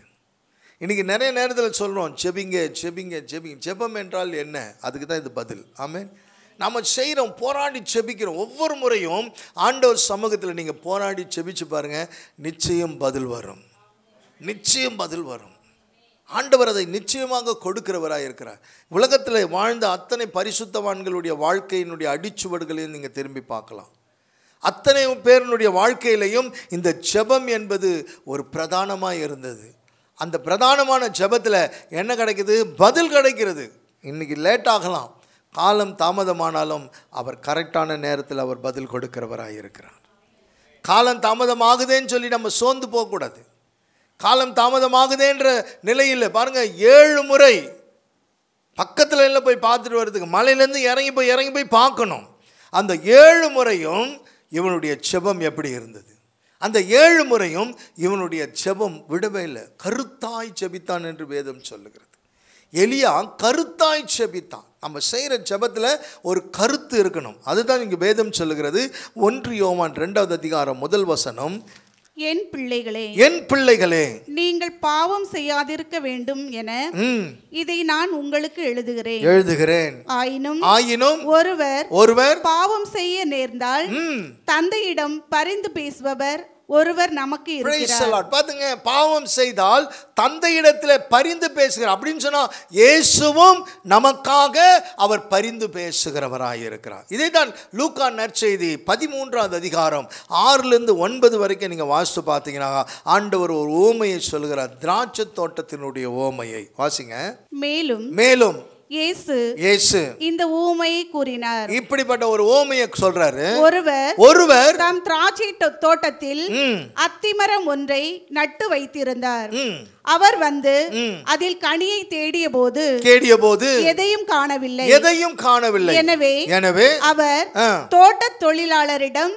Speaker 1: இன்றைக்கி நிறைய நேரத்தில் சொல்கிறோம் செபிங்க செபிங்க செபிங்க. ஜெபம் என்றால் என்ன? அதுக்கு தான் இது பதில். ஆமென். நம்ம செய்கிறோம் போராடி ஜெபிக்கிறோம் ஒவ்வொரு முறையும் ஆண்டவர் சமூகத்தில் நீங்கள் போராடி செபிச்சு பாருங்கள் நிச்சயம் பதில் வரும். நிச்சயம் பதில் வரும். ஆண்டவர் அதை நிச்சயமாக கொடுக்கிறவராக இருக்கிறார். உலகத்தில் வாழ்ந்த அத்தனை பரிசுத்தவான்களுடைய வாழ்க்கையினுடைய அடிச்சுவடுகளையும் நீங்கள் திரும்பி பார்க்கலாம். அத்தனை பேரினுடைய வாழ்க்கையிலையும் இந்த ஜெபம் என்பது ஒரு பிரதானமாக இருந்தது. அந்த பிரதானமான ஜெபத்தில் என்ன கிடைக்குது? பதில் கிடைக்கிறது. இன்னைக்கு லேட் ஆகலாம். காலம் தாமதமானாலும் அவர் கரெக்டான நேரத்தில் அவர் பதில் கொடுக்கிறவராக இருக்கிறார். காலம் தாமதமாகுதேன்னு சொல்லி நம்ம சோர்ந்து போகக்கூடாது. காலம் தாமதமாகுதேன்ற நிலையில் பாருங்க ஏழு முறை பக்கத்தில் எல்லாம் போய் பார்த்துட்டு வர்றதுக்கு மலையிலேருந்து இறங்கி போய் இறங்கி போய் பார்க்கணும். அந்த ஏழு முறையும் இவனுடைய செபம் எப்படி இருந்தது? அந்த ஏழு முறையும் இவனுடைய செபம் விடவே இல்லை. கருத்தாய் செபித்தான் என்று வேதம் சொல்லுகிறது. எலியா கருத்தாய் செபித்தான். நம்ம செய்கிற செபத்தில் ஒரு கருத்து இருக்கணும். அதுதான் இங்கே வேதம் சொல்லுகிறது. ஒன்று யோவான் ரெண்டாவது அதிகாரம் முதல் வசனம்
Speaker 3: என் பிள்ளைகளே
Speaker 1: என் பிள்ளைகளே.
Speaker 3: நீங்கள் பாவம் செய்யாதிருக்க வேண்டும் என இதை நான் உங்களுக்கு எழுதுகிறேன்.
Speaker 1: எழுதுகிறேன்.
Speaker 3: ஆயினும்
Speaker 1: ஆயினும்
Speaker 3: ஒருவர்
Speaker 1: ஒருவர்
Speaker 3: பாவம் செய்ய நேர்ந்தால் தந்தையிடம் பரிந்து பேசுபவர் ஒருவர் நமக்கு இருக்கிறார்.
Speaker 1: பாத்துங்க பாவம் செய்தால் தந்தையிடத்தில் பரிந்து பேசுகிறார். அப்படின்னு சொன்னா இயேசுவும் நமக்காக அவர் பரிந்து பேசுகிறவராய் இருக்கிறார். இதை தான் லூக்கா நற்செய்தி பதிமூன்றாவது அதிகாரம் ஆறிலிருந்து ஒன்பது வரைக்கும் நீங்க வாசித்து பார்த்தீங்கன்னா ஆண்டவர் ஒரு ஓமையை சொல்கிறார் திராட்சை தோட்டத்தினுடைய ஓமையை. வாசிங்க.
Speaker 3: மேலும்
Speaker 1: மேலும்.
Speaker 3: இயேசு
Speaker 1: இயேசு.
Speaker 3: இந்த ஊமையை கூறினார்.
Speaker 1: இப்படிப்பட்ட ஒரு ஓமையை சொல்றாரு.
Speaker 3: ஒருவர்
Speaker 1: ஒருவர்
Speaker 3: தாம் திராட்சை தோட்டத்தில் அத்திமரம் ஒன்றை நட்டு வைத்திருந்தார். அவர் வந்து அதில் கனியை தேடிய போது
Speaker 1: கேடிய போது
Speaker 3: எதையும் காணவில்லை.
Speaker 1: எதையும் காணவில்லை.
Speaker 3: எனவே
Speaker 1: எனவே
Speaker 3: அவர் தோட்ட தொழிலாளரிடம்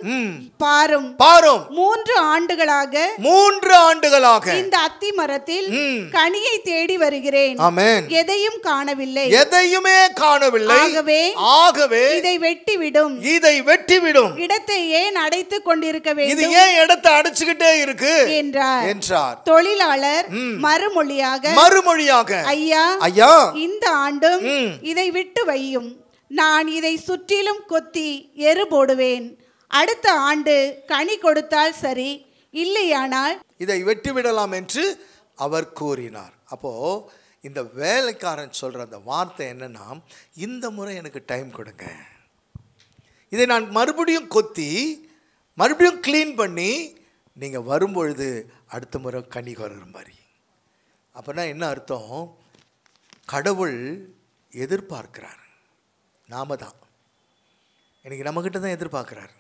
Speaker 3: பாரும்.
Speaker 1: பாரும்.
Speaker 3: மூன்று ஆண்டுகளாக
Speaker 1: மூன்று ஆண்டுகளாக.
Speaker 3: இந்த அத்தி மரத்தில். கனியை தேடி வருகிறேன்.
Speaker 1: ஆமென்.
Speaker 3: எதையும் காணவில்லை.
Speaker 1: எதையுமே காணவில்லை.
Speaker 3: ஆகவே
Speaker 1: ஆகவே
Speaker 3: இதை வெட்டிவிடும்.
Speaker 1: இதை வெட்டிவிடும்.
Speaker 3: இடத்தை ஏன் அடைத்துக் கொண்டிருக்க
Speaker 1: இது
Speaker 3: வேண்டும்?
Speaker 1: ஏன் இடத்தை அடைச்சுக்கிட்டே இருக்கு?
Speaker 3: என்றார்.
Speaker 1: என்றார்.
Speaker 3: தொழிலாளர் மறுமொழியாக
Speaker 1: மறுமொழியாக.
Speaker 3: ஐயா
Speaker 1: ஐயா.
Speaker 3: இந்த ஆண்டும். இதை விட்டு வையும். நான் இதை சுற்றிலும் கொத்தி எரு போடுவேன். அடுத்த ஆண்டு கனி கொடுத்தால் சரி இல்லையானால்?
Speaker 1: இதை வெட்டிவிடலாம் என்று அவர் கூறினார். அப்போ இந்த வேலைக்காரன் சொல்ற அந்த வார்த்தை என்னன்னா இந்த முறை எனக்கு டைம் கொடுங்க. இதை நான் மறுபடியும் கொத்தி மறுபடியும் க்ளீன் பண்ணி நீங்கள் வரும்பொழுது அடுத்த முறை கனி வருகிற மாதிரி. அப்படின்னா என்ன அர்த்தம்? கடவுள் எதிர்பார்க்கிறார். நாம தான். எனக்கு நம்மக்கிட்ட தான் எதிர்பார்க்குறார்.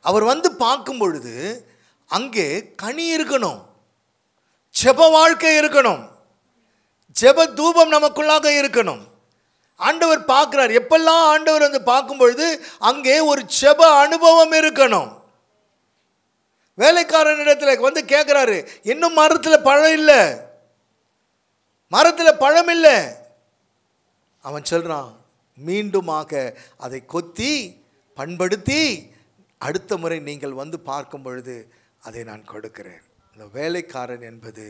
Speaker 1: அவர் வந்து பார்க்கும் பொழுது அங்கே கனி இருக்கணும். ஜெப வாழ்க்கை இருக்கணும். ஜெப தூபம் நமக்குள்ளாக இருக்கணும். ஆண்டவர் பார்க்குறார். எப்பெல்லாம் ஆண்டவர் வந்து பார்க்கும் பொழுது அங்கே ஒரு செப அனுபவம் இருக்கணும். வேலைக்காரனிடத்தில் வந்து கேட்குறாரு இன்னும் மரத்தில் பழம் இல்லை. மரத்தில் பழம் இல்லை. அவன் சொல்கிறான் மீண்டுமாக அதை கொத்தி பண்படுத்தி அடுத்த முறை நீங்கள் வந்து பார்க்கும் பொழுது அதை நான் கொடுக்கிறேன். இந்த வேலைக்காரன் என்பது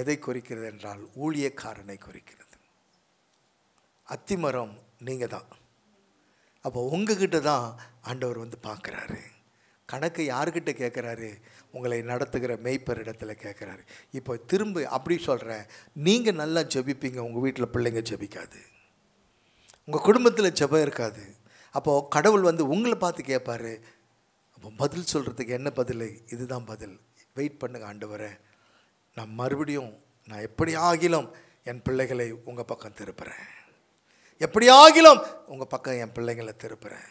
Speaker 1: எதை குறிக்கிறது என்றால் ஊழியக்காரனை குறிக்கிறது. அத்திமரம் நீங்கள் தான். அப்போ உங்ககிட்ட தான் ஆண்டவர் வந்து பார்க்குறாரு. கணக்கு யாருக்கிட்ட கேட்குறாரு? உங்களை நடத்துகிற மெய்ப்பர் இடத்துல கேட்குறாரு இப்போ திரும்ப அப்படி சொல்கிறேன் நீங்கள் நல்லா ஜெபிப்பீங்க உங்கள் வீட்டில் பிள்ளைங்க ஜெபிக்காது. உங்கள் குடும்பத்தில் ஜெபம் இருக்காது. அப்போது கடவுள் வந்து உங்களை பார்த்து கேட்பாரு அப்போ பதில் சொல்கிறதுக்கு என்ன பதில்? இதுதான் பதில். வெயிட் பண்ணுங்க ஆண்டவரே. நான் மறுபடியும் நான் எப்படி ஆகிலும் என் பிள்ளைகளை உங்கள் பக்கம் திருப்புறேன். எப்படி ஆகிலும் உங்கள் பக்கம் என் பிள்ளைங்களை திருப்புறேன்.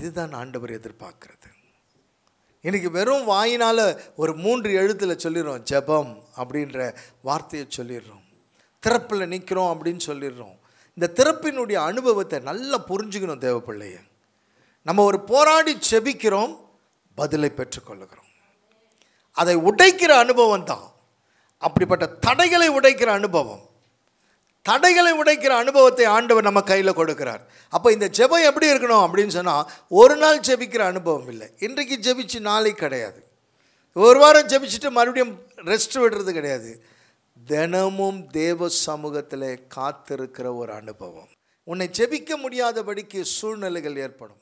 Speaker 1: இதுதான் ஆண்டவர் எதிர்பார்க்குறது. இன்றைக்கி வெறும் வாயினால் ஒரு மூன்று எழுத்தில் சொல்லிடுறோம் ஜெபம் அப்படின்ற வார்த்தையை சொல்லிடுறோம். திறப்பில் நிற்கிறோம் அப்படின்னு சொல்லிடுறோம். இந்த திறப்பினுடைய அனுபவத்தை நல்லா புரிஞ்சுக்கணும் தேவப்பிள்ளைய நம்ம ஒரு போராடி செபிக்கிறோம் பதிலை பெற்றுக்கொள்ளுகிறோம். அதை உடைக்கிற அனுபவம் தான் அப்படிப்பட்ட தடைகளை உடைக்கிற அனுபவம். தடைகளை உடைக்கிற அனுபவத்தை ஆண்டவர் நம்ம கையில் கொடுக்கிறார். அப்போ இந்த ஜெபம் எப்படி இருக்கணும் அப்படின்னு சொன்னால் ஒரு நாள் ஜெபிக்கிற அனுபவம் இல்லை. இன்றைக்கு ஜெபிச்சு நாளைக்கு கிடையாது. ஒரு வாரம் ஜெபிச்சுட்டு மறுபடியும் ரெஸ்ட் விடுறது கிடையாது. தினமும் தேவ சமூகத்தில் காத்திருக்கிற ஒரு அனுபவம். உன்னை ஜெபிக்க முடியாதபடிக்கு சூழ்நிலைகள் ஏற்படும்.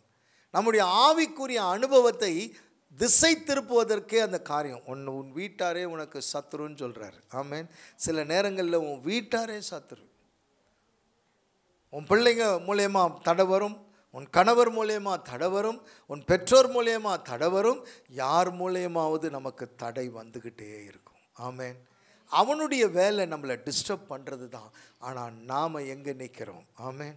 Speaker 1: நம்முடைய ஆவிக்குரிய அனுபவத்தை திசை திருப்புவதற்கே அந்த காரியம். ஒன்று உன் வீட்டாரே உனக்கு சத்துருன்னு சொல்கிறாரு ஆமேன். சில நேரங்களில் உன் வீட்டாரே சத்துரு. உன் பிள்ளைங்க மூலயமா தடை வரும் உன் கணவர் மூலயமா தடை வரும் உன் பெற்றோர் மூலயமா தடை வரும் யார் மூலயமாவது நமக்கு தடை வந்துக்கிட்டே இருக்கும். ஆமேன். அவனுடைய வேலை நம்மளை டிஸ்டர்ப் பண்ணுறது தான் ஆனால் நாம் எங்கே நிற்கிறோம் ஆமேன்.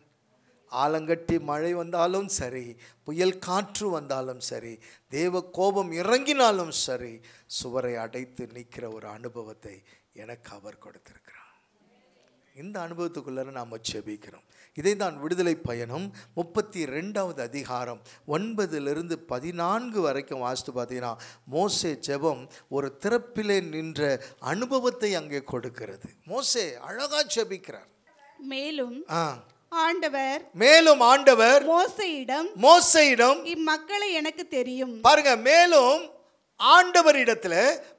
Speaker 1: ஆலங்கட்டி மழை வந்தாலும் சரி புயல் காற்று வந்தாலும் சரி தேவ கோபம் இறங்கினாலும் சரி சுவரை அடைத்து நிற்கிற ஒரு அனுபவத்தை எனக்கு அவர் கொடுத்திருக்கிறார். இந்த அனுபவத்துக்குள்ளே நாம் செபிக்கிறோம். இதை தான் விடுதலை பயணம் முப்பத்தி ரெண்டாவது அதிகாரம் ஒன்பதிலிருந்து பதினான்கு வரைக்கும் வாசித்து பார்த்தீங்கன்னா மோசே ஜெபம் ஒரு திறப்பிலே நின்ற அனுபவத்தை அங்கே கொடுக்கிறது. மோசே அழகாக செபிக்கிறார்.
Speaker 3: மேலும்
Speaker 1: ஆ.
Speaker 3: ஆண்டவர்
Speaker 1: மேலும் ஆண்டவர்
Speaker 3: மோசையிடம்
Speaker 1: மோசையிடம்
Speaker 3: இம்மக்களை எனக்கு தெரியும்.
Speaker 1: பாருங்க மேலும் ஆண்டவரிடத்துல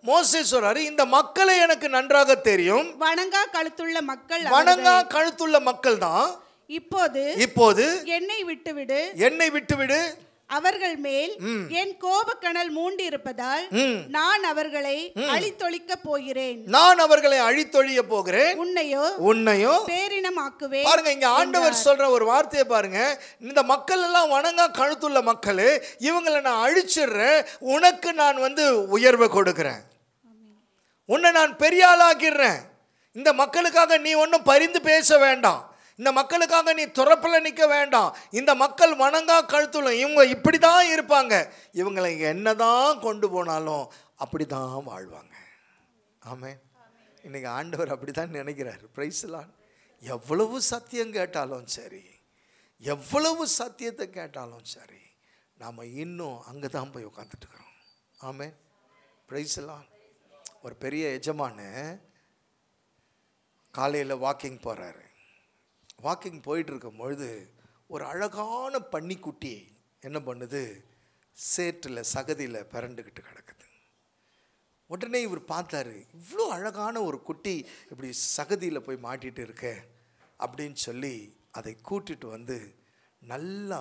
Speaker 1: மோசே சொல்றாரு இந்த மக்களை எனக்கு நன்றாக தெரியும்.
Speaker 3: வணங்கா கழுத்துள்ள மக்கள்
Speaker 1: வணங்கா கழுத்துள்ள மக்கள் தான்
Speaker 3: இப்போது
Speaker 1: இப்போது
Speaker 3: என்னை விட்டுவிடு.
Speaker 1: என்னை விட்டுவிடு.
Speaker 3: அவர்கள் மேல் என் கோபக்கணல் மூண்டிருப்பதால் நான் அவர்களை அழித்தொழிக்க போகிறேன்.
Speaker 1: நான் அவர்களை அழித்தொழிய போகிறேன்.
Speaker 3: உன்னையோ
Speaker 1: உன்னையும்
Speaker 3: பேரினமாக்குவேன்
Speaker 1: பாருங்க இங்க ஆண்டவர் சொல்ற ஒரு வார்த்தையை பாருங்க. இந்த மக்கள் எல்லாம் வணங்கா கழுத்துள்ள மக்கள் இவங்களை நான் அழிச்சிடுறேன். உனக்கு நான் வந்து உயர்வை கொடுக்கிறேன். உன்னை நான் பெரிய ஆளாக்கிடுறேன் இந்த மக்களுக்காக நீ ஒன்றும் பரிந்து பேச வேண்டாம். இந்த மக்களுக்காக நீ துறப்பில் நிற்க வேண்டாம். இந்த மக்கள் வணங்கா கழுத்துல இவங்க இப்படி தான் இருப்பாங்க. இவங்களை என்ன தான் கொண்டு போனாலும் அப்படி தான் வாழ்வாங்க. ஆமே இன்றைக்கி ஆண்டவர் அப்படி தான் நினைக்கிறார் பிரைஸ்லான் எவ்வளவு சத்தியம் கேட்டாலும் சரி எவ்வளவு சத்தியத்தை கேட்டாலும் சரி நாம் இன்னும் அங்கே தான் போய் உட்காந்துட்டு இருக்கிறோம். ஆமே பிரைஸ்லான் ஒரு பெரிய எஜமான காலையில் வாக்கிங் போகிறாரு வாக்கிங் போயிட்டுருக்கும் பொழுது ஒரு அழகான பன்னிக்குட்டி என்ன பண்ணுது? சேற்றில் சகதியில் பிறண்டுக்கிட்டு கிடக்குது. உடனே இவர் பார்த்தாரு இவ்வளோ அழகான ஒரு குட்டி இப்படி சகதியில் போய் மாட்டிகிட்டு இருக்க அப்படின்னு சொல்லி அதை கூட்டிட்டு வந்து நல்லா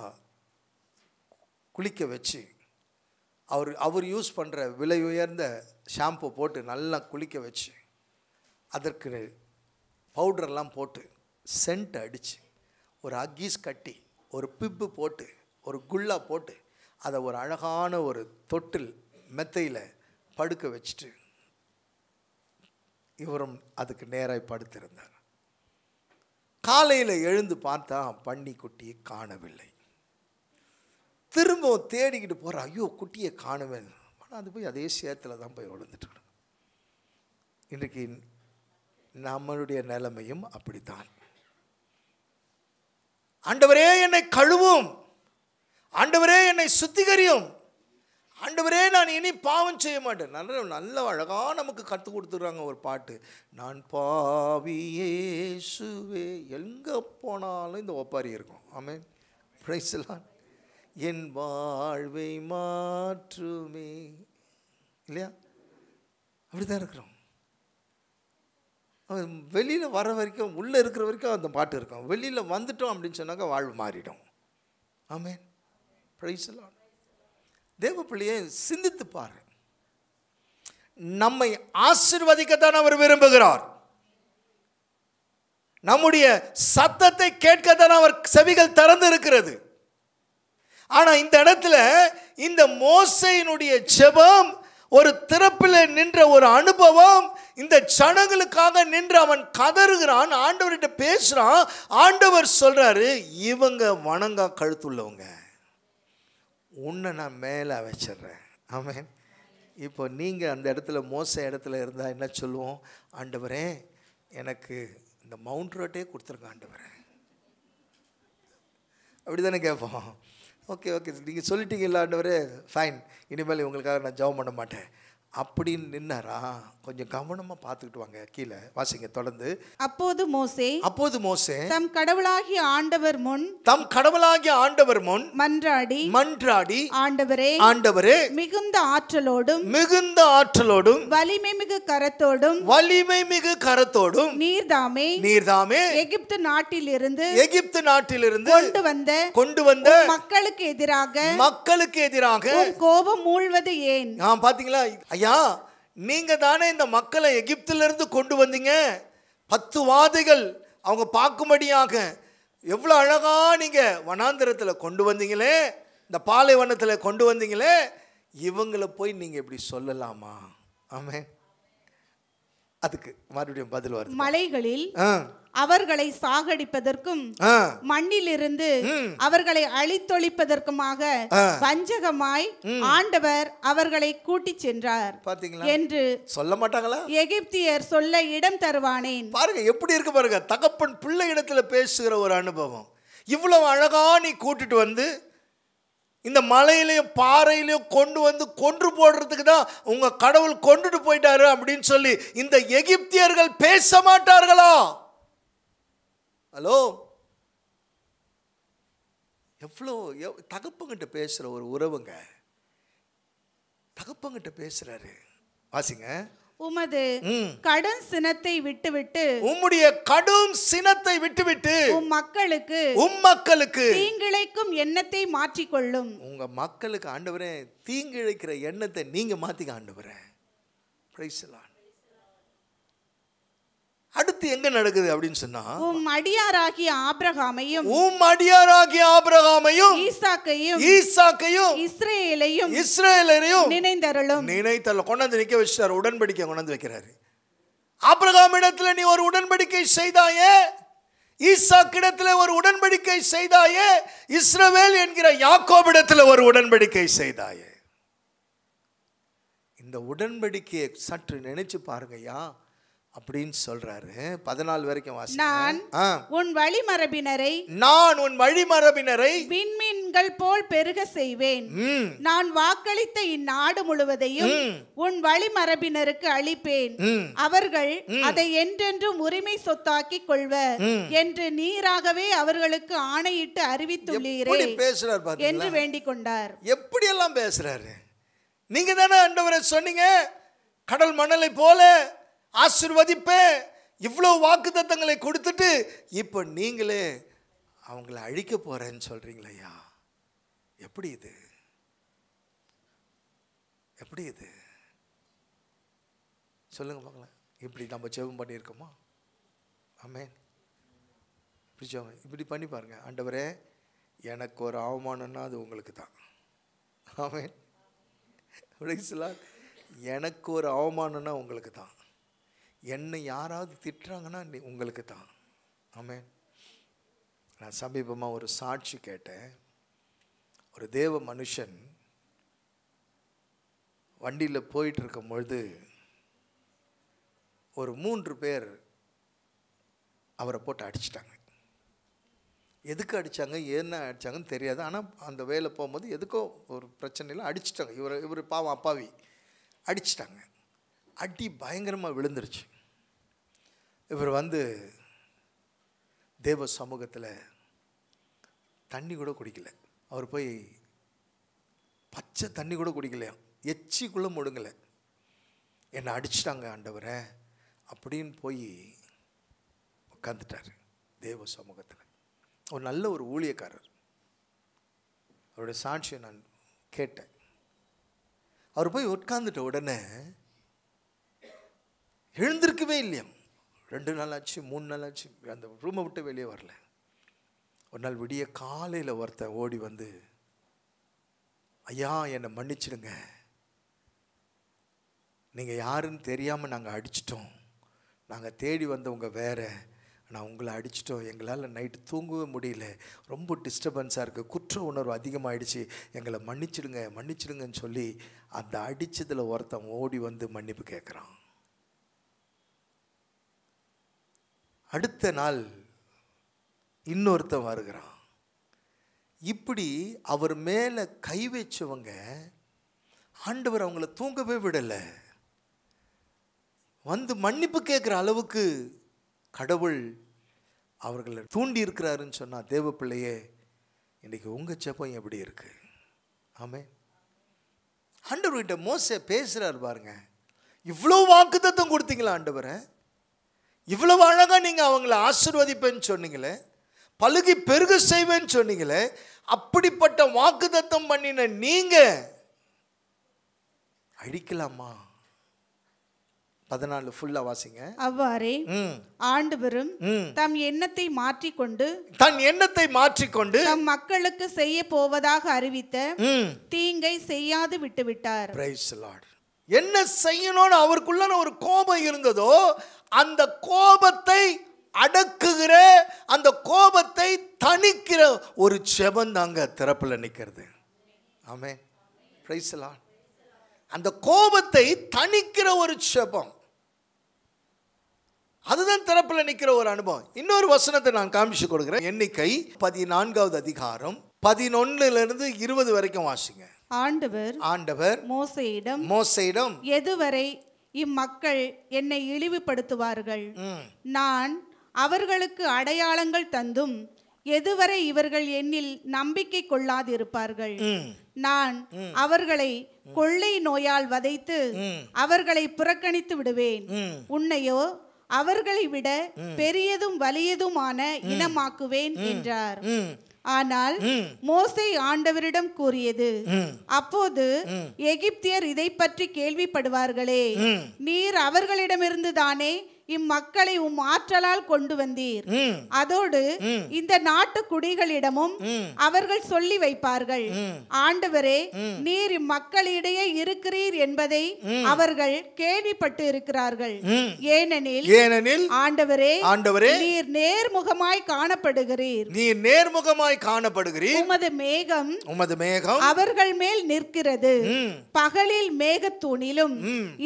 Speaker 1: குளிக்க வச்சு அவர் அவர் யூஸ் பண்ணுற விலை உயர்ந்த ஷாம்பு போட்டு நல்லா குளிக்க வச்சு அதற்கு பவுடர்லாம் போட்டு சென்ட் அடித்து ஒரு அக்கீஸ் கட்டி ஒரு பிப்பு போட்டு ஒரு குல்லா போட்டு அதை ஒரு அழகான ஒரு தொட்டில் மெத்தையில் படுக்க வச்சுட்டு இவரும் அதுக்கு நேராக படுத்திருந்தார். காலையில் எழுந்து பார்த்தா பன்னி குட்டியை காணவில்லை. திரும்பவும் தேடிக்கிட்டு போகிற ஐயோ குட்டியை காணவே ஆனால் அது போய் அதே சேத்தில் தான் போய் விழுந்துட்டு இன்றைக்கு நம்மளுடைய நிலைமையும் அப்படித்தான். ஆண்டவரே என்னை கழுவும். ஆண்டவரே என்னை சுத்திகரியும். ஆண்டவரே நான் இனி பாவம் செய்ய மாட்டேன். நல்ல நல்ல அழகாக நமக்கு கற்றுக் கொடுத்துருக்காங்க ஒரு பாட்டு. நான் பாவியேசுவே எங்கே போனாலும் இந்த ஒப்பாரி இருக்கும். ஆமே பிரைஸ்லாம் என் வாழ்வை மாற்றுமே. இல்லையா? அப்படிதான் இருக்கிறோம். வெளியில் வர வரைக்கும் உள்ளே இருக்கிற வரைக்கும் அந்த பாட்டு இருக்கும். வெளியில் வந்துட்டோம் அப்படின்னு சொன்னாக்கா வாழ்வு மாறிடும். ஆமேன். பிரைஸ்லாம் தேவ பிள்ளையை சிந்தித்து பாரு. நம்மை ஆசிர்வதிக்கத்தான் அவர் விரும்புகிறார். நம்முடைய சத்தத்தை கேட்கத்தான் அவர் செவிகள் திறந்து இருக்கிறது ஆனால் இந்த இடத்துல இந்த மோசையினுடைய ஜெபம் ஒரு திறப்பில் நின்ற ஒரு அனுபவம் இந்த சடங்குகளுக்காக நின்று அவன் கதறுகிறான் ஆண்டவர்கிட்ட பேசுகிறான் ஆண்டவர் சொல்கிறாரு இவங்க வணங்கா கழுத்துள்ளவங்க. உன்னை நான் மேலே வச்சிடுறேன் ஆமென். இப்போ நீங்கள் அந்த இடத்துல மோச இடத்துல இருந்தால் என்ன சொல்லுவோம்? ஆண்டவரே எனக்கு இந்த மவுண்ட் ரோட்டே கொடுத்துருங்க ஆண்டவரே. அப்படி தானே கேட்போம். Okay okay. நீங்கள் சொல்லிட்டீங்க ஆண்டவரே ஃபைன் இனிமேல் உங்களுக்காக நான் ஜெபம் பண்ண மாட்டேன். அப்படின்னு நின்னாரா? கொஞ்சம் கவனமாக பார்த்துக்கிட்டு வாங்க கீழே வாசிங்க தொடர்ந்து.
Speaker 3: அப்போது மோசே
Speaker 1: அப்போது மோசே
Speaker 3: தம் கடவுளாகிய ஆண்டவர் முன்
Speaker 1: தம் கடவுளாகிய ஆண்டவர் முன்
Speaker 3: மன்றாடி
Speaker 1: மன்றாடி
Speaker 3: ஆண்டவரே
Speaker 1: ஆண்டவரே
Speaker 3: மிகுந்த ஆற்றலோடும்
Speaker 1: மிகுந்த ஆற்றலோடும்
Speaker 3: வலிமை மிகு கரத்தோடும்
Speaker 1: வலிமை மிகு கரத்தோடும்
Speaker 3: நீர்தாமே
Speaker 1: நீர்தாமே
Speaker 3: எகிப்து நாட்டிலிருந்து
Speaker 1: எகிப்து நாட்டிலிருந்து
Speaker 3: கொண்டு வந்த
Speaker 1: கொண்டு வந்த
Speaker 3: மக்களுக்கு எதிராக
Speaker 1: மக்களுக்கு எதிராக
Speaker 3: கோபம் மூழ்வது ஏன்?
Speaker 1: ஆ பாத்தீங்களா? ஐயா நீங்க தானே இந்த மக்களை எகிப்திலிருந்து கொண்டு வந்தீங்க? பத்து வாதைகள் அவங்க பார்க்கும்படியாக எவ்வளோ அழகா நீங்க வனாந்திரத்தில் கொண்டு வந்தீங்களே இந்த பாலைவனத்தில் கொண்டு வந்தீங்களே இவங்களை போய் நீங்க இப்படி சொல்லலாமா? ஆமே அதுக்கு மறுபடியும் பதில் வருது
Speaker 3: மலைகளில்
Speaker 1: ஆ.
Speaker 3: அவர்களை சாகடிப்பதற்கும் மண்ணிலிருந்து அவர்களை அழித்தொழிப்பதற்குமாக வஞ்சகமாய் ஆண்டவர் அவர்களை கூட்டிச் சென்றார் என்று
Speaker 1: சொல்ல மாட்டாங்களா?
Speaker 3: எகிப்தியர் சொல்ல இடம் தருவானேன்.
Speaker 1: பாருங்க எப்படி இருக்கு பாருங்க தகப்பன் பிள்ளை இடத்துல பேசுகிற ஒரு அனுபவம். இவ்வளவு அழகா நீ கூட்டிட்டு வந்து இந்த மலையிலையும் பாறையிலையும் கொண்டு வந்து கொன்று போடுறதுக்கு தான் உங்க கடவுள் கொண்டுட்டு போயிட்டாரு அப்படின்னு சொல்லி இந்த எகிப்தியர்கள் பேச மாட்டார்களா? ஹலோ? எவ்வளோ எவ் தகப்பங்கிட்ட பேசுகிற ஒரு உறவுங்க. தகப்பங்கிட்ட பேசுறாரு. வாசிங்க.
Speaker 3: உமது கடும் சினத்தை விட்டுவிட்டு
Speaker 1: உம்முடைய கடும் சினத்தை விட்டுவிட்டு
Speaker 3: உம் மக்களுக்கு
Speaker 1: உம் மக்களுக்கு
Speaker 3: தீங்கிழைக்கும் எண்ணத்தை மாற்றிக்கொள்ளும்.
Speaker 1: உங்க மக்களுக்கு ஆண்டவரே தீங்கிழைக்கிற எண்ணத்தை நீங்க மாத்திக்க ஆண்டவரே. Lord. அடுத்து எங்க நடக்குது அப்படின்னு சொன்னா
Speaker 3: உம் அடியாராகிய ஆபிரகாமையும்
Speaker 1: உம் அடியாராகிய ஆபிரகாமையும்
Speaker 3: ஈசாக்கையும்
Speaker 1: ஈசாக்கையும்
Speaker 3: இஸ்ரேலையும்
Speaker 1: இஸ்ரேலரையும்
Speaker 3: நினைந்தருளும். நினைத்தருளும்
Speaker 1: கொண்டாந்து நிக்க வச்சிட்டாரு உடன்படிக்கை கொண்டாந்து வைக்கிறாரு. ஆபிரகாம் இடத்துல நீ ஒரு உடன்படிக்கை செய்தாயே ஈசாக்கிடத்துல ஒரு உடன்படிக்கை செய்தாயே இஸ்ரவேல் என்கிற யாக்கோபிடத்துல ஒரு உடன்படிக்கை செய்தாயே. இந்த உடன்படிக்கையை சற்று நினைச்சு பாருங்கய்யா அப்படின்னு சொல்றாரு. பதினாலு வரைக்கும்
Speaker 3: நான்
Speaker 1: வாசி ஆ.
Speaker 3: உன் வழிமரபினரை
Speaker 1: நான் உன் வழிமரபினரை
Speaker 3: விண்மீன்கள் போல் பெருக செய்வேன். நான் வாக்களித்த இந்நாடு முழுவதையும் உன் வழிமரபினருக்கு அளிப்பேன். அவர்கள் அதை என்றென்றும் உரிமை சொத்தாக்கிக் கொள்வர் என்று நீராகவே அவர்களுக்கு ஆணையிட்டு அறிவித்துள்ளீரே
Speaker 1: பேசுறாரு
Speaker 3: என்று வேண்டிக் கொண்டார்.
Speaker 1: எப்படியெல்லாம் பேசுறாரு? நீங்க தானே ஆண்டவரை சொன்னீங்க கடல் மணலை போல ஆசிர்வதிப்பேன் இவ்வளோ வாக்குத்தத்தங்களை கொடுத்துட்டு இப்போ நீங்களே அவங்கள அழிக்க போகிறேன்னு சொல்கிறீங்களையா எப்படி இது? எப்படி இது? சொல்லுங்கள் பார்க்கலாம். இப்படி நம்ம ஜெபம் பண்ணியிருக்கோமா? ஆமே இப்படி ஜெபம் இப்படி பண்ணி பாருங்கள் ஆண்டவரே எனக்கு ஒரு அவமானம்னா அது உங்களுக்கு தான். ஆமே எனக்கு ஒரு அவமானம்னா உங்களுக்கு தான். என்னை யாராவது திட்டுறாங்கன்னா உங்களுக்கு தான். ஆமேன். நான் சமீபமாக ஒரு சாட்சி கேட்டேன். ஒரு தேவ மனுஷன் வண்டியில் போயிட்டு இருக்கும் பொழுது ஒரு மூன்று பேர் அவரை போட்டு அடிச்சிட்டாங்க. எதுக்கு அடித்தாங்க என்ன அடித்தாங்கன்னு தெரியாது. ஆனால் அந்த வேலை போகும்போது எதுக்கோ ஒரு பிரச்சனையில் அடிச்சிட்டாங்க. இவர் இவர் பாவம் அப்பாவி. அடிச்சிட்டாங்க. அடி பயங்கரமாக விழுந்துருச்சு. இவர் வந்து தேவ சமூகத்தில் தண்ணி கூட குடிக்கல. அவர் போய் பச்சை தண்ணி கூட குடிக்கலையா எச்சிக்குள்ளே முடுங்கலை. என்னை அடிச்சிட்டாங்க ஆண்டவரை அப்படின்னு போய் உட்காந்துட்டார் தேவ சமூகத்தில். ஒரு நல்ல ஒரு ஊழியக்காரர். அவருடைய சாட்சியை நான் கேட்டேன். அவர் போய் உட்காந்துட்ட உடனே எழுந்திருக்கவே இல்லையா ரெண்டு நாள் ஆச்சு மூணு நாள் ஆச்சு அந்த ரூமை விட்டு வெளியே வரல. ஒரு நாள் விடிய காலையில் ஒருத்தன் ஓடி வந்து ஐயா என்னை மன்னிச்சிடுங்க. நீங்கள் யாருன்னு தெரியாமல் நாங்கள் அடிச்சிட்டோம். நாங்கள் தேடி வந்தவங்க வேறு. ஆனால் உங்களை அடிச்சிட்டோம். எங்களால் நைட்டு தூங்கவே முடியல. ரொம்ப டிஸ்டர்பன்ஸாக இருக்குது குற்ற உணர்வு அதிகமாகிடுச்சு எங்களை மன்னிச்சிடுங்க மன்னிச்சிடுங்கன்னு சொல்லி அந்த அடித்ததில் ஒருத்தன் ஓடி வந்து மன்னிப்பு கேட்குறான் அடுத்த நாள் இன்னொருத்தன் வருகிறான். இப்படி அவர் மேலே கை வச்சவங்க ஆண்டவர் அவங்கள தூங்கவே விடலை. வந்து மன்னிப்பு கேட்குற அளவுக்கு கடவுள் அவர்களை தூண்டி இருக்கிறாருன்னு சொன்னால் தேவ பிள்ளையே உங்கள் செப்பம் எப்படி இருக்குது ஆமே ஆண்டவர்கிட்ட மோச பேசுகிறார் பாருங்க. இவ்வளோ வாக்குத்தத்தம் கொடுத்தீங்களா ஆண்டவரை? இவ்வளவு அழகாக நீங்கள் அவங்கள ஆசிர்வதிப்பேன்னு சொன்னீங்களே பழுகி பெருக செய்வேன்னு சொன்னீங்களே அப்படிப்பட்ட வாக்குத்தத்தம் பண்ணின நீங்கள் அழிக்கலாமா? பதினாலு ஃபுல்லாக வாசிங்க.
Speaker 3: அவ்வாறே
Speaker 1: ம்.
Speaker 3: ஆண்டவரும் தம் எண்ணத்தை மாற்றிக்கொண்டு
Speaker 1: தன் எண்ணத்தை மாற்றிக்கொண்டு
Speaker 3: தம் மக்களுக்கு செய்ய போவதாக அறிவித்த தீங்கை செய்யாது விட்டுவிட்டார்
Speaker 1: பிரைஸ் லார்ட் என்ன செய்யணும்னு அவருக்குள்ள ஒரு கோபம் இருந்ததோ அந்த கோபத்தை அடக்குகிற அந்த கோபத்தை தணிக்கிற ஒரு செபம் தாங்க திறப்புல நிற்கிறது ஆமே பிரைஸ் லார்ட் அந்த கோபத்தை தணிக்கிற ஒரு செபம். அதுதான் திறப்புல நிற்கிற ஒரு அனுபவம். இன்னொரு வசனத்தை நான் காமிச்சு கொடுக்குறேன். எண்ணிக்கை பதினான்காவது அதிகாரம் பதினொன்னுல இருந்து இருபது வரைக்கும் வாசிங்க.
Speaker 3: ஆண்டவர்
Speaker 1: ஆண்டவர்
Speaker 3: மோசையிடம்
Speaker 1: மோசையிடம்
Speaker 3: எதுவரை இம்மக்கள் என்னை இழிவுபடுத்துவார்கள். நான் அவர்களுக்கு அடையாளங்கள் தந்தும் எதுவரை இவர்கள் என்னில் நம்பிக்கை கொள்ளாதிருப்பார்கள். நான் அவர்களை கொள்ளை நோயால் வதைத்து அவர்களை புறக்கணித்து விடுவேன். உன்னையோ அவர்களை விட பெரியதும் வலியதுமான இனமாக்குவேன் என்றார். ஆனால் மோசே ஆண்டவரிடம் கூறியது அப்போது எகிப்தியர் இதை பற்றி கேள்விப்படுவார்களே நீர் அவர்களிடமிருந்து தானே இம்மக்களை உம் ஆற்றலால் கொண்டு வந்தீர். அதோடு இந்த நாட்டு குடிகளிடமும் அவர்கள் சொல்லி வைப்பார்கள். ஆண்டவரே நீர் இம்மக்களிடையே இருக்கிறீர் என்பதை அவர்கள் கேள்விப்பட்டு இருக்கிறார்கள். ஏனெனில்
Speaker 1: ஏனெனில்
Speaker 3: ஆண்டவரே
Speaker 1: ஆண்டவரே
Speaker 3: நீர் நேர்முகமாய் காணப்படுகிறீர்.
Speaker 1: நீ நேர்முகமாய் காணப்படுகிறீர்.
Speaker 3: உமது மேகம்
Speaker 1: உமது மேகம்
Speaker 3: அவர்கள் மேல் நிற்கிறது. பகலில் மேகத்தூணிலும்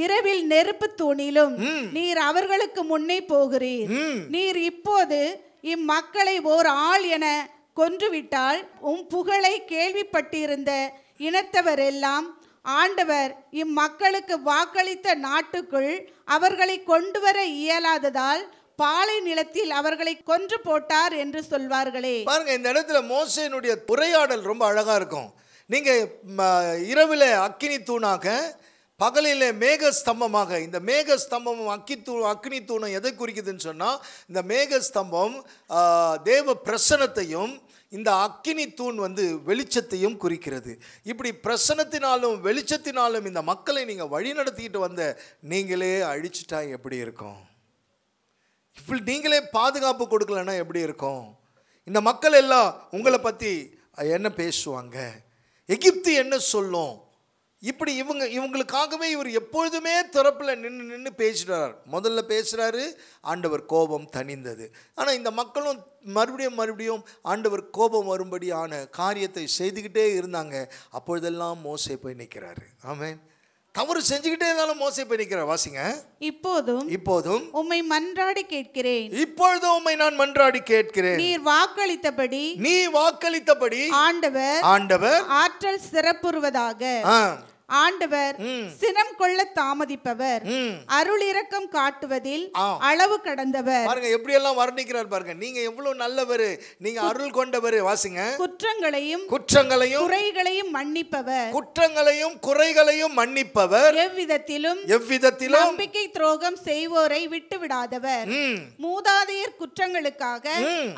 Speaker 3: இரவில் நெருப்பு தூணிலும் நீர் அவர்களுக்கு முன்னே போகிறீர். நீர் இப்போது இம்மக்களை ஓர் ஆள் என கொன்றுவிட்டால் உம் புகழை கேள்விப்பட்டிருந்த இனத்தவரெல்லாம் ஆண்டவர் இம்மக்களுக்கு வாக்களித்த நாட்டுக்குள் அவர்களை கொண்டு வர இயலாததால் பாலை நிலத்தில் அவர்களை கொன்று போட்டார் என்று சொல்வார்களே.
Speaker 1: பாருங்க இந்த இடத்துல மோசேனுடைய உரையாடல் ரொம்ப அழகா இருக்கும். நீங்க இரவிலே அக்கினி தூணாக பகலிலே மேக ஸ்தம்பமாக இந்த மேக ஸ்தம்பம் அக்கி அக்னி தூணம் எதை குறிக்குதுன்னு சொன்னால் இந்த மேக ஸ்தம்பம் தேவ பிரசனத்தையும் இந்த அக்கினி தூண் வந்து வெளிச்சத்தையும் குறிக்கிறது. இப்படி பிரசனத்தினாலும் வெளிச்சத்தினாலும் இந்த மக்களை நீங்கள் வழி நடத்திக்கிட்டு வந்த நீங்களே அழிச்சிட்டா எப்படி இருக்கும்? இப்படி நீங்களே பாதுகாப்பு கொடுக்கலன்னா எப்படி இருக்கும்? இந்த மக்கள் எல்லாம் உங்களை பற்றி என்ன பேசுவாங்க? எகிப்து என்ன சொல்லும்? இப்படி இவங்க இவங்களுக்காகவே இவர் எப்பொழுதுமே திறப்பில் நின்று நின்று பேசுகிறார் முதல்ல பேசுகிறாரு ஆண்டவர் கோபம் தணிந்தது. ஆனால் இந்த மக்களும் மறுபடியும் மறுபடியும் ஆண்டவர் கோபம் வரும்படியான காரியத்தை செய்துக்கிட்டே இருந்தாங்க. அப்பொழுதெல்லாம் மோசே போய் நிற்கிறாரு. ஆமென். தவறு செஞ்சுக்கிட்டே இருந்தாலும் மோசை போய் நிற்கிறார். வாசிங்க.
Speaker 3: இப்போதும்
Speaker 1: இப்போதும்
Speaker 3: உம்மை மன்றாடி கேட்கிறேன்.
Speaker 1: இப்பொழுது உம்மை நான் மன்றாடி கேட்கிறேன்.
Speaker 3: நீர் வாக்களித்தபடி
Speaker 1: நீ வாக்களித்தபடி
Speaker 3: ஆண்டவர்
Speaker 1: ஆண்டவர்
Speaker 3: ஆற்றல் சிறப்புறுவதாக ஆண்டவர் சினம் கொள்ள தாமதிப்பவர். அருள் இரக்கம் காட்டுவதில். அளவு கடந்தவர்.
Speaker 1: பாருங்க எப்படி எல்லாம் வர்ணிக்கிறார் பாருங்க. நீங்க எவ்வளவு நல்லவர். நீங்க அருள் கொண்டவர். வாசிங்க.
Speaker 3: குற்றங்களையும்
Speaker 1: குற்றங்களையும்
Speaker 3: குறைகளையும் மன்னிப்பவர்.
Speaker 1: குற்றங்களையும் குறைகளையும் மன்னிப்பவர்.
Speaker 3: எவ்விதத்திலும்
Speaker 1: எவ்விதத்திலும்
Speaker 3: நம்பிக்கை துரோகம் செய்வோரை விட்டு விடாதவர் மூதாதையர் குற்றங்களுக்காக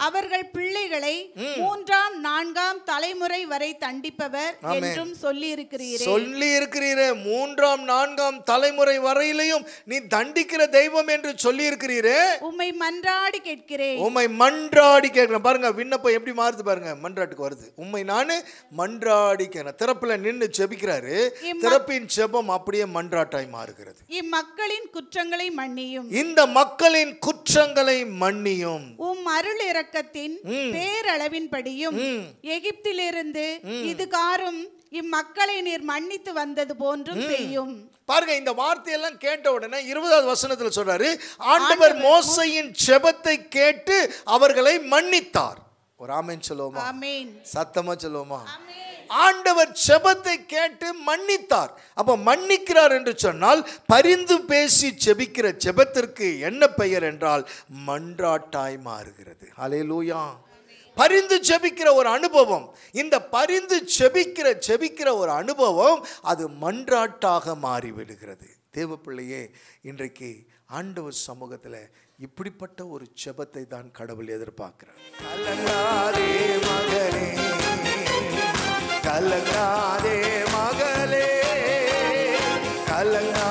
Speaker 3: அவர்கள் பிள்ளைகளை மூன்றாம் நான்காம் தலைமுறை வரை தண்டிப்பவர் என்றும் சொல்லி இருக்கிறீரே
Speaker 1: சொல்லி இருக்கிறீரே? மூன்றாம் நான்காம் தலைமுறை வரையிலையும் நீ தண்டிக்கிற தெய்வம் என்று சொல்லி இருக்கிறீரே
Speaker 3: உம்மை மன்றாடி கேட்கிறேன்.
Speaker 1: உம்மை மன்றாடி கேட்கிறேன். பாருங்க விண்ணப்பம் எப்படி மாறுது பாருங்க. மன்றாட்டுக்கு வருது. உம்மை நானு மன்றாடி கேட்கிறேன். திறப்புல நின்னு ஜெபிக்கிறாரு. திறப்பின் ஜெபம் அப்படியே மன்றாட்டாய் மாறுகிறது.
Speaker 3: இம்மக்களின் குற்றங்களை மன்னியும்.
Speaker 1: இந்த மக்களின் குற்றங்களை மன்னியும்.
Speaker 3: உம் அருள் இரக்கத்தின் பேரளவின்படியும் எகிப்திலிருந்து இதுகாரும் இம்மக்களை நீர் மன்னித்து வந்தது போன்றும் செய்யும்.
Speaker 1: பாருங்க இந்த வார்த்தையெல்லாம் கேட்ட உடனே இருபதாவது வசனத்துல சொல்றாரு ஆண்டவர் மோசையின் ஜெபத்தை கேட்டு அவர்களை மன்னித்தார். ஒரு ஆமென் சொல்லுவோமா? சத்தமா சொல்லுவோமா? ஆண்டவர் செபத்தை கேட்டு மன்னித்தார். அப்ப மன்னிக்கிறார் என்று சொன்னால் பரிந்து பேசி செபிக்கிற செபத்திற்கு என்ன பெயர் என்றால் மன்றாட்டாய் மாறுகிறது. ஹalleluya. பரிந்து செபிக்கிற ஒரு அனுபவம். இந்த பரிந்து செபிக்கிற செபிக்கிற ஒரு அனுபவம் அது மன்றாட்டாக மாறிவிடுகிறது. தேவ பிள்ளையே இன்றைக்கு ஆண்டவர் சமூகத்தில் இப்படிப்பட்ட ஒரு செபத்தை தான் கடவுள் எதிர்பார்க்கிறார். கலங்காதே மகனே கலங்காதே மகளே கலங்கா